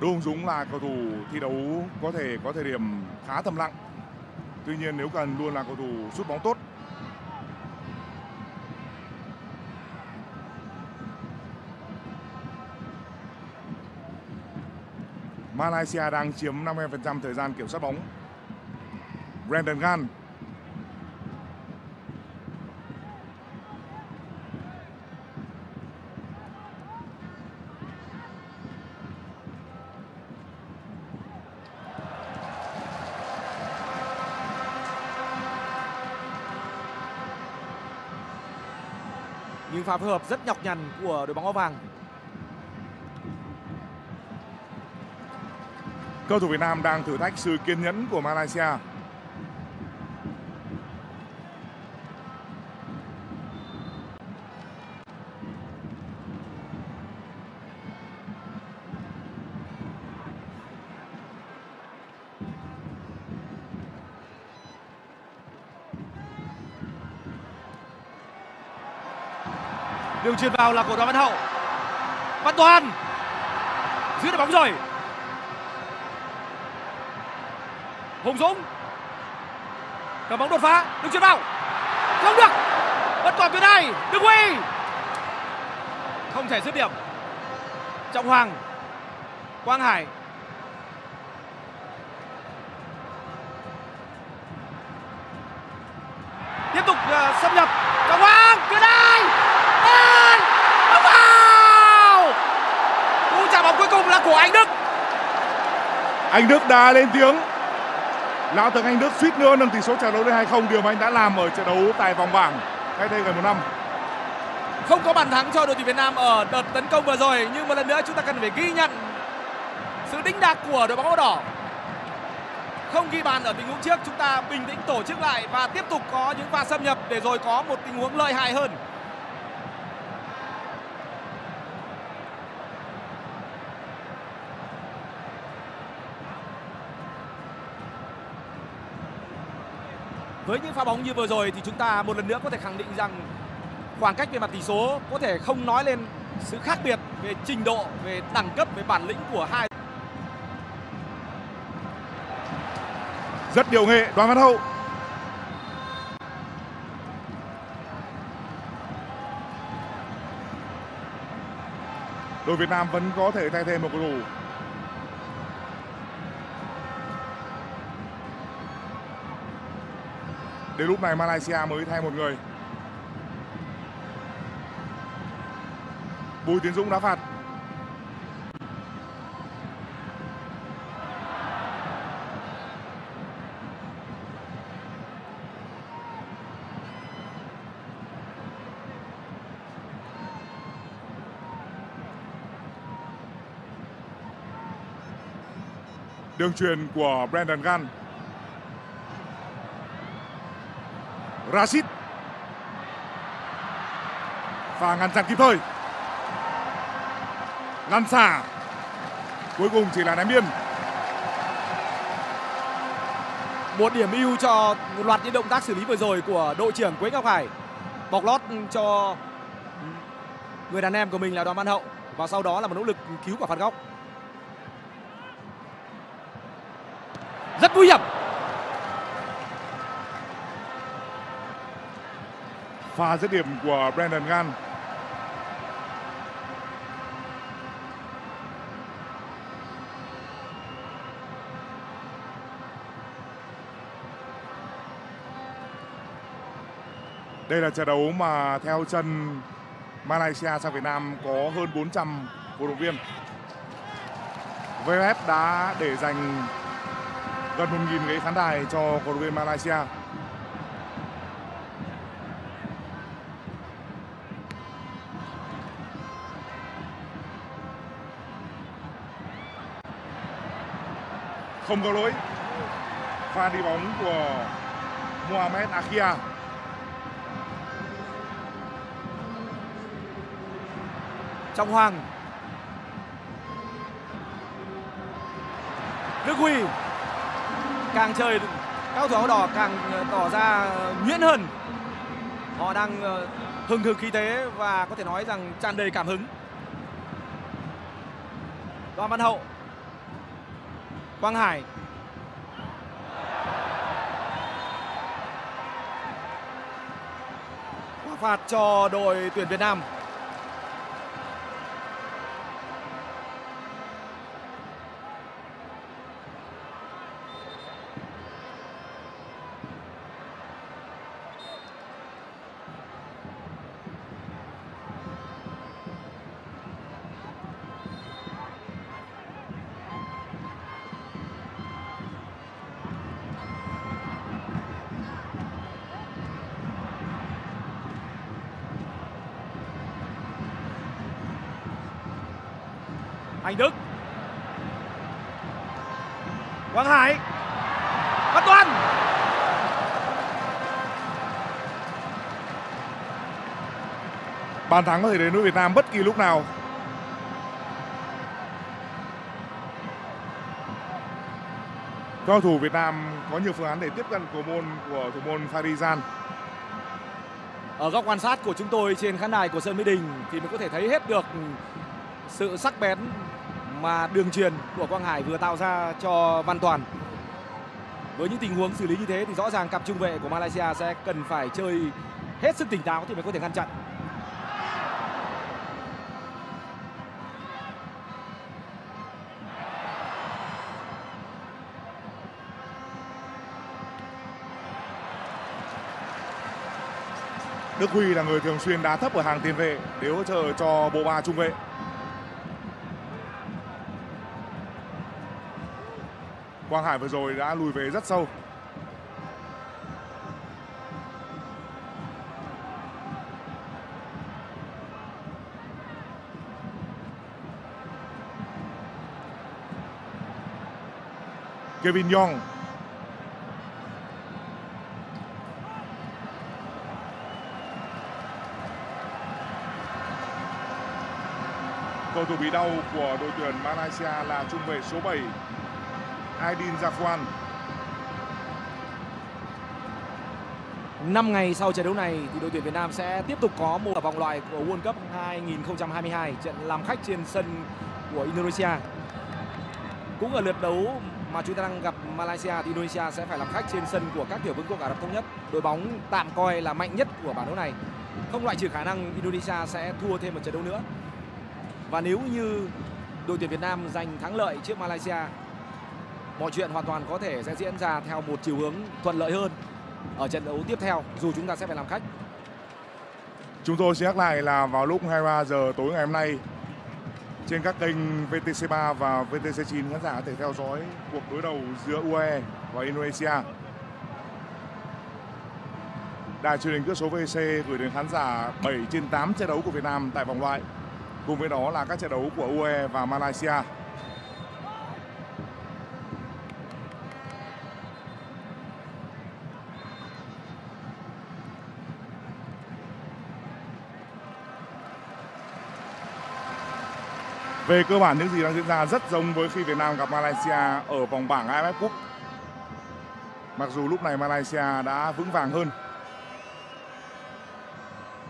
Đỗ Hùng Dũng là cầu thủ thi đấu có thể có thời điểm khá thầm lặng. Tuy nhiên nếu cần luôn là cầu thủ sút bóng tốt. Malaysia đang chiếm 50% thời gian kiểm soát bóng. Brandon Gan phá pha phối hợp rất nhọc nhằn của đội bóng áo vàng Cầu thủ Việt Nam đang thử thách sự kiên nhẫn của Malaysia. Đường truyền vào là của đoàn văn hậu. Văn toàn giữ được bóng rồi. Hùng dũng. Cầm bóng đột phá, đứng truyền vào. Không được. Vẫn còn tuyến này đức huy. Không thể dứt điểm. Trọng hoàng, quang hải tiếp tục uh, xâm nhập trọng hoàng tuyến này lên bóng vào cú chạm bóng cuối cùng là của anh đức anh Đức đã lên tiếng. Lão tướng anh Đức suýt nữa nâng tỷ số trận đấu lên 2-0 điều mà anh đã làm ở trận đấu tại vòng bảng cách đây gần một năm. Không có bàn thắng cho đội tuyển Việt Nam ở đợt tấn công vừa rồi, nhưng một lần nữa chúng ta cần phải ghi nhận sự đĩnh đạc của đội bóng áo đỏ. Không ghi bàn ở tình huống trước, chúng ta bình tĩnh tổ chức lại và tiếp tục có những pha xâm nhập để rồi có một tình huống lợi hại hơn. Với những pha bóng như vừa rồi thì chúng ta một lần nữa có thể khẳng định rằng khoảng cách về mặt tỷ số có thể không nói lên sự khác biệt về trình độ, về đẳng cấp, về bản lĩnh của hai. Rất điều nghệ, đoàn văn hậu. Đội Việt Nam vẫn có thể thay thêm một cầu thủ. Đến lúc này Malaysia mới thay một người. Bùi Tiến Dũng đá phạt. Đường truyền của Brandon Gunn Rashid. Và ngăn chặn kịp thời. Lăn xả. Cuối cùng chỉ là ném biên. Một điểm ưu cho một loạt những động tác xử lý vừa rồi của đội trưởng Quế Ngọc Hải. Bọc lót cho người đàn em của mình là Đoàn Văn Hậu. Và sau đó là một nỗ lực cứu quả phạt góc. Rất nguy hiểm. Pha dứt điểm của Brandon Gunn Đây là trận đấu mà theo chân Malaysia sang Việt Nam có hơn 400 cổ động viên. VFF đã để dành gần 1.000 ghế khán đài cho cổ động viên Malaysia. Không có lỗi. Pha đi bóng của Mohamed Akia. Trọng Hoàng. Đức Huy. Càng chơi các cầu thủ áo đỏ càng ờ, tỏ ra ờ, nhuyễn hơn. Họ đang ờ, hừng hực khí thế và có thể nói rằng tràn đầy cảm hứng. Đoàn Văn Hậu. Quang Hải. Quả phạt cho đội tuyển Việt Nam. Anh Đức Quang Hải Văn Toàn Bàn thắng có thể đến với Việt Nam bất kỳ lúc nào. Cầu thủ Việt Nam có nhiều phương án để tiếp cận cầu môn của thủ môn Farizan. ở góc quan sát của chúng tôi trên khán đài của sân Mỹ Đình thì mình có thể thấy hết được sự sắc bén mà đường truyền của Quang Hải vừa tạo ra cho Văn Toàn. Với những tình huống xử lý như thế thì rõ ràng cặp trung vệ của Malaysia sẽ cần phải chơi hết sức tỉnh táo thì mới có thể ngăn chặn. Đức Huy là người thường xuyên đá thấp ở hàng tiền vệ để hỗ trợ cho bộ ba trung vệ. Quang Hải vừa rồi đã lùi về rất sâu. Kevin Young cầu thủ bị đau của đội tuyển Malaysia là trung vệ số 7 Aydin Zafwan. 5 ngày sau trận đấu này thì đội tuyển Việt Nam sẽ tiếp tục có một vòng loại của World Cup 2022 trận làm khách trên sân của Indonesia. Cũng ở lượt đấu mà chúng ta đang gặp Malaysia thì Indonesia sẽ phải làm khách trên sân của các tiểu vương quốc Ả Rập thống nhất. Đội bóng tạm coi là mạnh nhất của bảng đấu này. Không loại trừ khả năng Indonesia sẽ thua thêm một trận đấu nữa. Và nếu như đội tuyển Việt Nam giành thắng lợi trước Malaysia mọi chuyện hoàn toàn có thể sẽ diễn ra theo một chiều hướng thuận lợi hơn ở trận đấu tiếp theo, dù chúng ta sẽ phải làm khách. Chúng tôi sẽ nhắc lại là vào lúc 23 giờ tối ngày hôm nay, trên các kênh VTC3 và VTC9 khán giả có thể theo dõi cuộc đối đầu giữa UAE và Indonesia. Đài truyền hình cước số VC gửi đến khán giả 7 trên 8 trận đấu của Việt Nam tại vòng loại. Cùng với đó là các trận đấu của UE và Malaysia. Về cơ bản, những gì đang diễn ra rất giống với khi Việt Nam gặp Malaysia ở vòng bảng AFF Cup. Mặc dù lúc này Malaysia đã vững vàng hơn.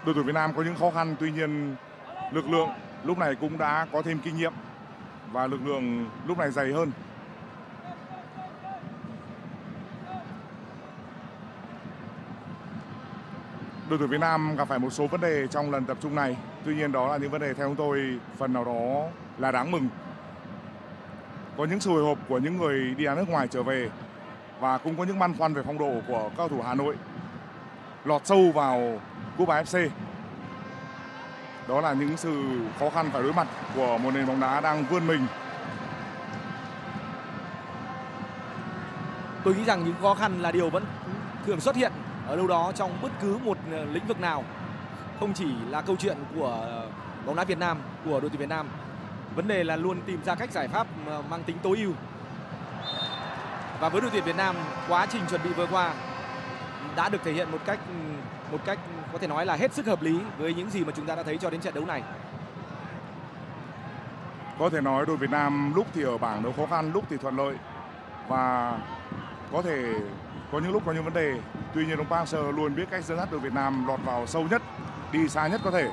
Đội tuyển Việt Nam có những khó khăn, tuy nhiên lực lượng lúc này cũng đã có thêm kinh nghiệm và lực lượng lúc này dày hơn. Đội tuyển Việt Nam gặp phải một số vấn đề trong lần tập trung này. Tuy nhiên đó là những vấn đề theo chúng tôi, phần nào đó là đáng mừng. Có những sự hồi hộp của những người đi đá nước ngoài trở về và cũng có những băn khoăn về phong độ của các cầu thủ Hà Nội lọt sâu vào cúp AFC. Đó là những sự khó khăn phải đối mặt của một nền bóng đá đang vươn mình. Tôi nghĩ rằng những khó khăn là điều vẫn thường xuất hiện ở đâu đó trong bất cứ một lĩnh vực nào. Không chỉ là câu chuyện của bóng đá Việt Nam, của đội tuyển Việt Nam vấn đề là luôn tìm ra cách giải pháp ờ, mang tính tối ưu. Và với đội tuyển Việt Nam, quá trình chuẩn bị vừa qua đã được thể hiện một cách ừ, một cách có thể nói là hết sức hợp lý với những gì mà chúng ta đã thấy cho đến trận đấu này. Có thể nói đội Việt Nam lúc thì ở bảng đấu khó khăn, lúc thì thuận lợi. Và có thể có những lúc có những vấn đề. Tuy nhiên ông Park Seo luôn biết cách dẫn dắt đội Việt Nam lọt vào sâu nhất, đi xa nhất có thể.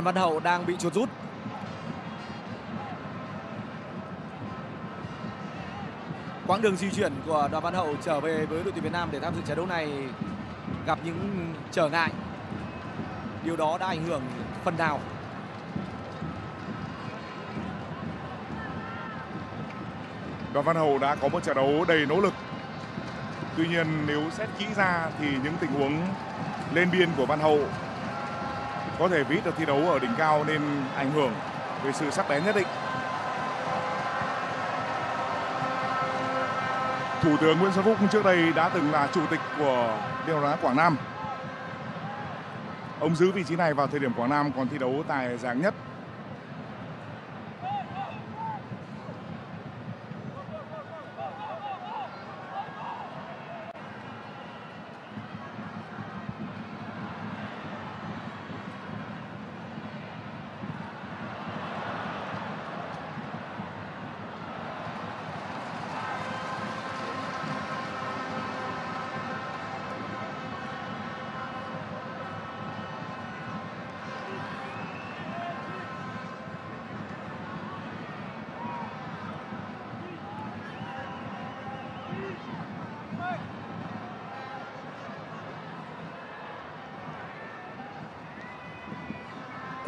Đoàn Văn Hậu đang bị chuột rút. Quãng đường di chuyển của Đoàn Văn Hậu trở về với đội tuyển Việt Nam để tham dự trận đấu này gặp những trở ngại. Điều đó đã ảnh hưởng phần nào Đoàn Văn Hậu đã có một trận đấu đầy nỗ lực. Tuy nhiên, nếu xét kỹ ra thì những tình huống lên biên của Văn Hậu có thể ví được thi đấu ở đỉnh cao nên ảnh hưởng về sự sắc bén nhất định. Thủ tướng Nguyễn Xuân Phúc trước đây đã từng là chủ tịch của Điều đá Quảng Nam. Ông giữ vị trí này vào thời điểm Quảng Nam còn thi đấu tài giáng nhất.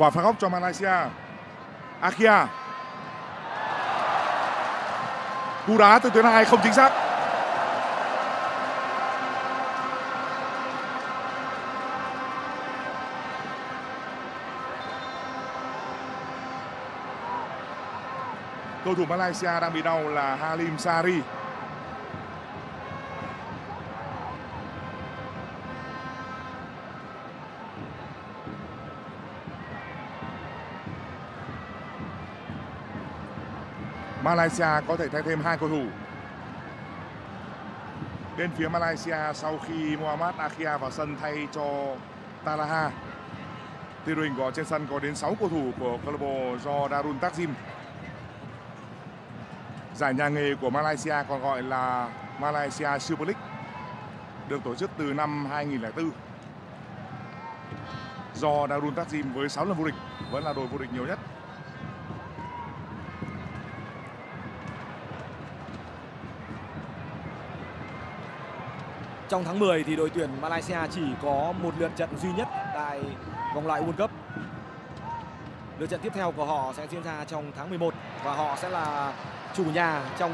Quả phạt góc cho Malaysia. Akia. Cú đá từ tuyến hai không chính xác. Cầu thủ Malaysia đang bị đau là Halim Sari. Malaysia có thể thay thêm hai cầu thủ. Bên phía Malaysia, sau khi Muhammad Akia vào sân thay cho Talaha. Thì đội hình trên sân có đến 6 cầu thủ của câu lạc bộ do Darun Takzim. Giải nhà nghề của Malaysia còn gọi là Malaysia Super League, được tổ chức từ năm 2004 do Darun Takzim với 6 lần vô địch, vẫn là đội vô địch nhiều nhất Trong tháng 10 thì đội tuyển Malaysia chỉ có một lượt trận duy nhất tại vòng loại World Cup. Lượt trận tiếp theo của họ sẽ diễn ra trong tháng 11 và họ sẽ là chủ nhà trong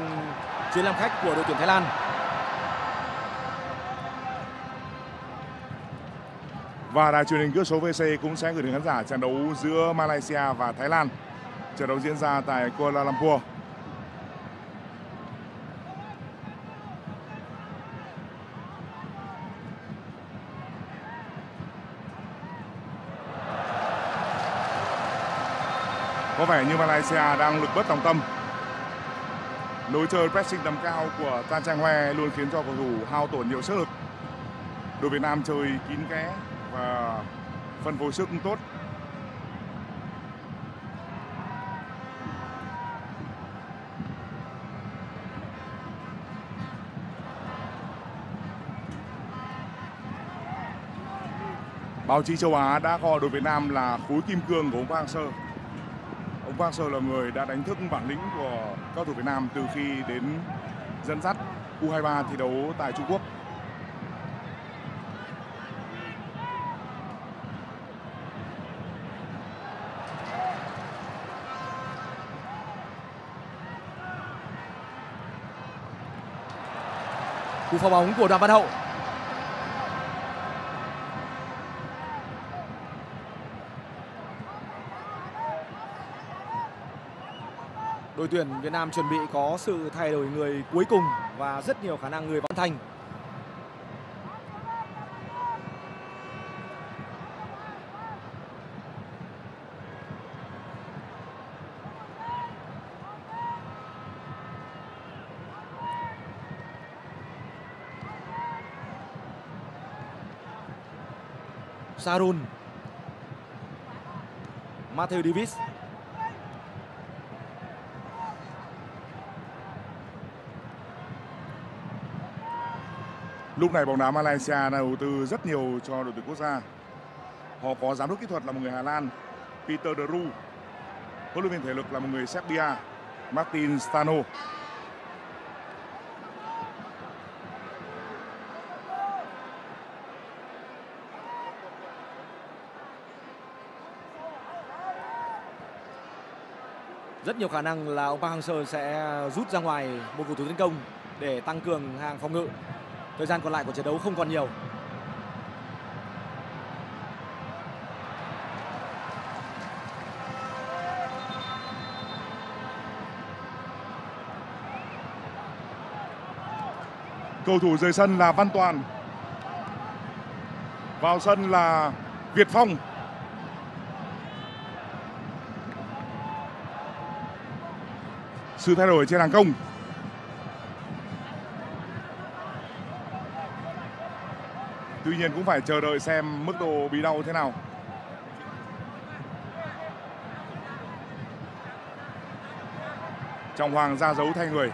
chuyến làm khách của đội tuyển Thái Lan. Và đài truyền hình cước số VC cũng sẽ gửi đến khán giả trận đấu giữa Malaysia và Thái Lan. Trận đấu diễn ra tại Kuala Lumpur. Có vẻ như Malaysia đang lực bất tòng tâm. Lối chơi pressing tầm cao của Tan Trang Hoe luôn khiến cho cầu thủ hao tổn nhiều sức lực. Đội Việt Nam chơi kín kẽ và phân phối sức cũng tốt. Báo chí châu Á đã gọi đội Việt Nam là khối kim cương của ông Park Hang-seo. Quang Sơ là người đã đánh thức bản lĩnh của các thủ Việt Nam từ khi đến dẫn dắt U23 thi đấu tại Trung Quốc. Cú phá bóng của Đoàn Văn Hậu. Đội tuyển Việt Nam chuẩn bị có sự thay đổi người cuối cùng và rất nhiều khả năng người Văn Thành. Sarun. Matthew Davis. Lúc này bóng đá Malaysia đã đầu tư rất nhiều cho đội tuyển quốc gia. Họ có giám đốc kỹ thuật là một người Hà Lan, Peter De Roo. Huấn luyện viên thể lực là một người Serbia, Martin Stano. rất nhiều khả năng là ông Park Hang-seo sẽ rút ra ngoài một cầu thủ tấn công để tăng cường hàng phòng ngự. Thời gian còn lại của trận đấu không còn nhiều. Cầu thủ rời sân là Văn Toàn. Vào sân là Việt Phong. Sự thay đổi trên hàng công. Tuy nhiên cũng phải chờ đợi xem mức độ bị đau thế nào. Trọng Hoàng ra dấu thay người.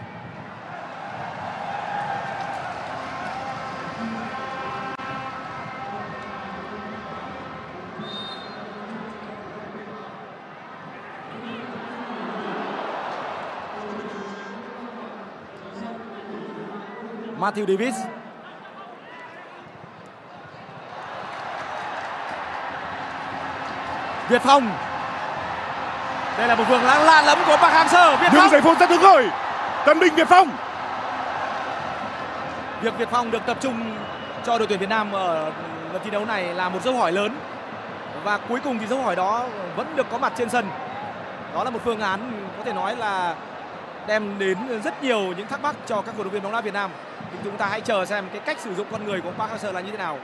Matthew Davis Việt Phong. Đây là một vườn lãng lạ lẫm của Park Hang-seo Việt những Phong. giây phút rất hứng khởi tân binh Việt Phong. Việc Việt Phong được tập trung cho đội tuyển Việt Nam ở lần thi đấu này là một dấu hỏi lớn. Và cuối cùng thì dấu hỏi đó vẫn được có mặt trên sân. Đó là một phương án có thể nói là đem đến rất nhiều những thắc mắc cho các cổ động viên bóng đá Việt Nam. Thì chúng ta hãy chờ xem cái cách sử dụng con người của Park Hang-seo là như thế nào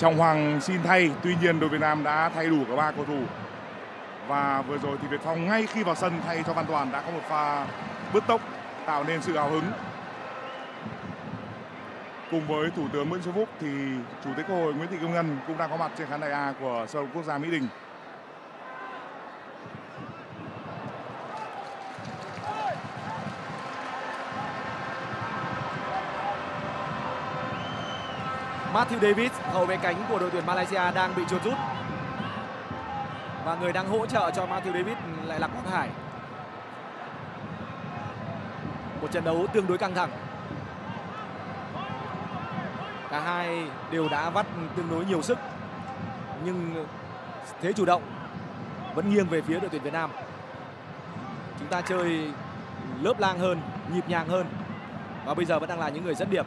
Trọng Hoàng xin thay, tuy nhiên đội Việt Nam đã thay đủ cả ba cầu thủ. Và vừa rồi thì Việt Phong ngay khi vào sân thay cho Văn Toàn đã có một pha bứt tốc, tạo nên sự hào hứng. Cùng với thủ tướng Nguyễn Xuân Phúc thì chủ tịch Quốc hội Nguyễn Thị Kim Ngân cũng đang có mặt trên khán đài A của sân quốc gia Mỹ Đình. Matthew Davis hậu vệ cánh của đội tuyển Malaysia đang bị chuột rút. Và người đang hỗ trợ cho Matthew Davis lại là Quang Hải. Một trận đấu tương đối căng thẳng. Cả hai đều đã vắt tương đối nhiều sức, nhưng thế chủ động vẫn nghiêng về phía đội tuyển Việt Nam. Chúng ta chơi lớp lang hơn, nhịp nhàng hơn, và bây giờ vẫn đang là những người dẫn điểm.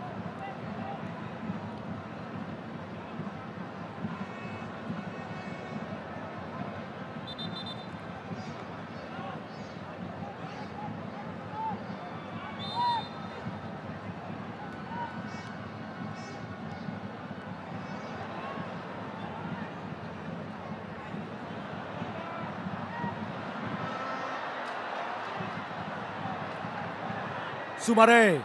Sumare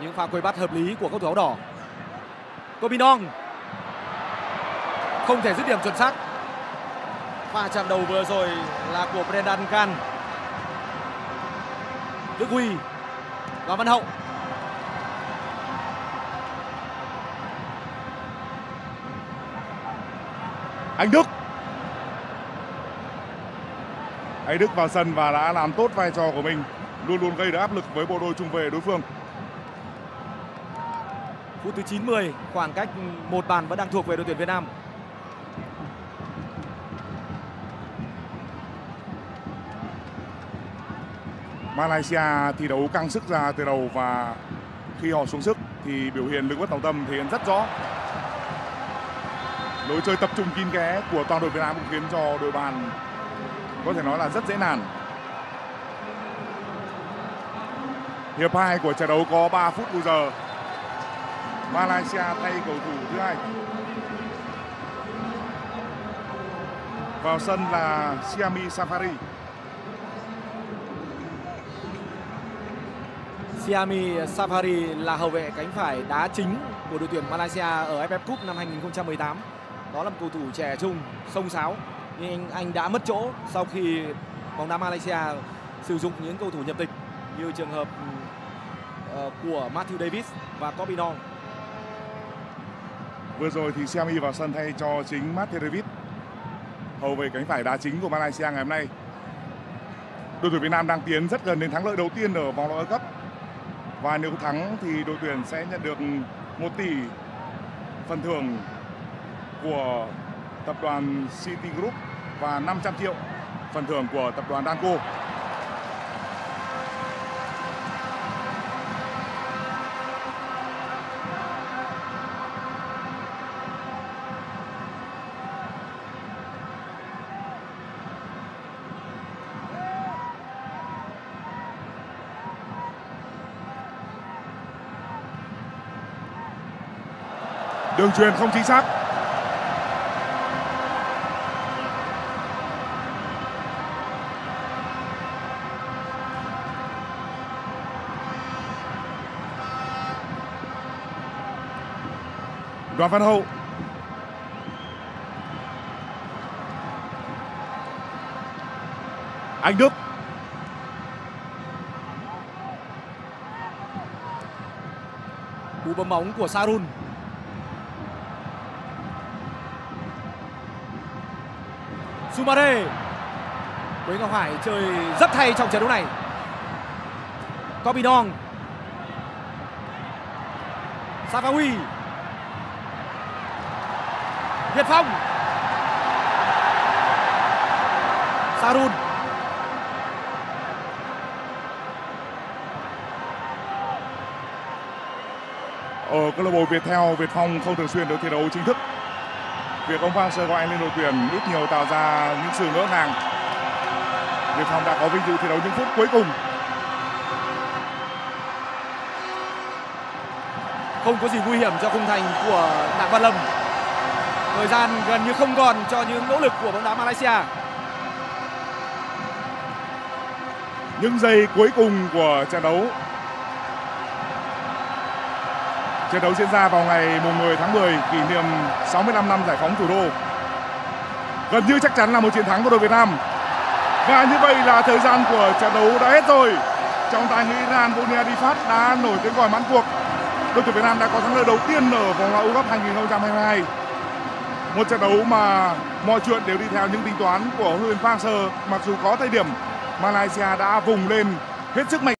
những pha quay bắt hợp lý của cầu thủ áo đỏ. Kobinong không thể dứt điểm chuẩn xác. Pha chạm đầu vừa rồi là của Brendan Can. Đức Huy. Và Văn Hậu. Anh Đức. Anh Đức vào sân và đã làm tốt vai trò của mình. Luôn luôn gây được áp lực với bộ đôi trung vệ đối phương. Phút thứ 90 khoảng cách một bàn vẫn đang thuộc về đội tuyển Việt Nam. Malaysia thi đấu căng sức ra từ đầu và khi họ xuống sức thì biểu hiện lực bất tòng tâm thể hiện rất rõ. Lối chơi tập trung kín kẽ của toàn đội Việt Nam cũng khiến cho đội bàn có thể nói là rất dễ nản. Hiệp 2 của trận đấu có 3 phút bù giờ. Malaysia thay cầu thủ thứ hai. Vào sân là Siami Safari. Siami Safari là hậu vệ cánh phải đá chính của đội tuyển Malaysia ở AFF Cup năm 2018. Đó là một cầu thủ trẻ trung, sông sáo nhưng anh, anh đã mất chỗ sau khi bóng đá Malaysia sử dụng những cầu thủ nhập tịch như trường hợp uh, của Matthew Davis và Cobinon. Vừa rồi thì Siami vào sân thay cho chính Matthew Davis hầu về cánh phải đá chính của Malaysia ngày hôm nay. Đội tuyển Việt Nam đang tiến rất gần đến thắng lợi đầu tiên ở vòng loại cấp, và nếu thắng thì đội tuyển sẽ nhận được 1 tỷ phần thưởng của tập đoàn City Group và 500 triệu phần thưởng của tập đoàn Danco. Đường truyền không chính xác. Đoàn Văn Hậu. Anh Đức. Cú bấm bóng của Sarun. Sumare. Quế Ngọc Hải chơi rất hay trong trận đấu này. Cobinon Safawi Việt Phong. Sarun. Ở câu lạc bộ Viettel Việt Phong không thường xuyên được thi đấu chính thức. Việc ông Park Seo gọi lên đội tuyển ít nhiều tạo ra những sự ngỡ ngàng. Việt Phong đã có vinh dự thi đấu những phút cuối cùng. Không có gì nguy hiểm cho khung thành của Đặng Văn Lâm thời gian gần như không còn cho những nỗ lực của bóng đá Malaysia. Những giây cuối cùng của trận đấu. Trận đấu diễn ra vào ngày mùng 10 tháng 10 kỷ niệm 65 năm giải phóng thủ đô. Gần như chắc chắn là một chiến thắng của đội Việt Nam. Và như vậy là thời gian của trận đấu đã hết rồi. Trọng tài người Iran Bonia Difat đã nổi tiếng gọi mãn cuộc. Đội tuyển Việt Nam đã có thắng lợi đầu tiên ở vòng loại World Cup 2022 một trận đấu mà mọi chuyện đều đi theo những tính toán của huấn luyện Park Hang-seo mặc dù có thời điểm Malaysia đã vùng lên hết sức mạnh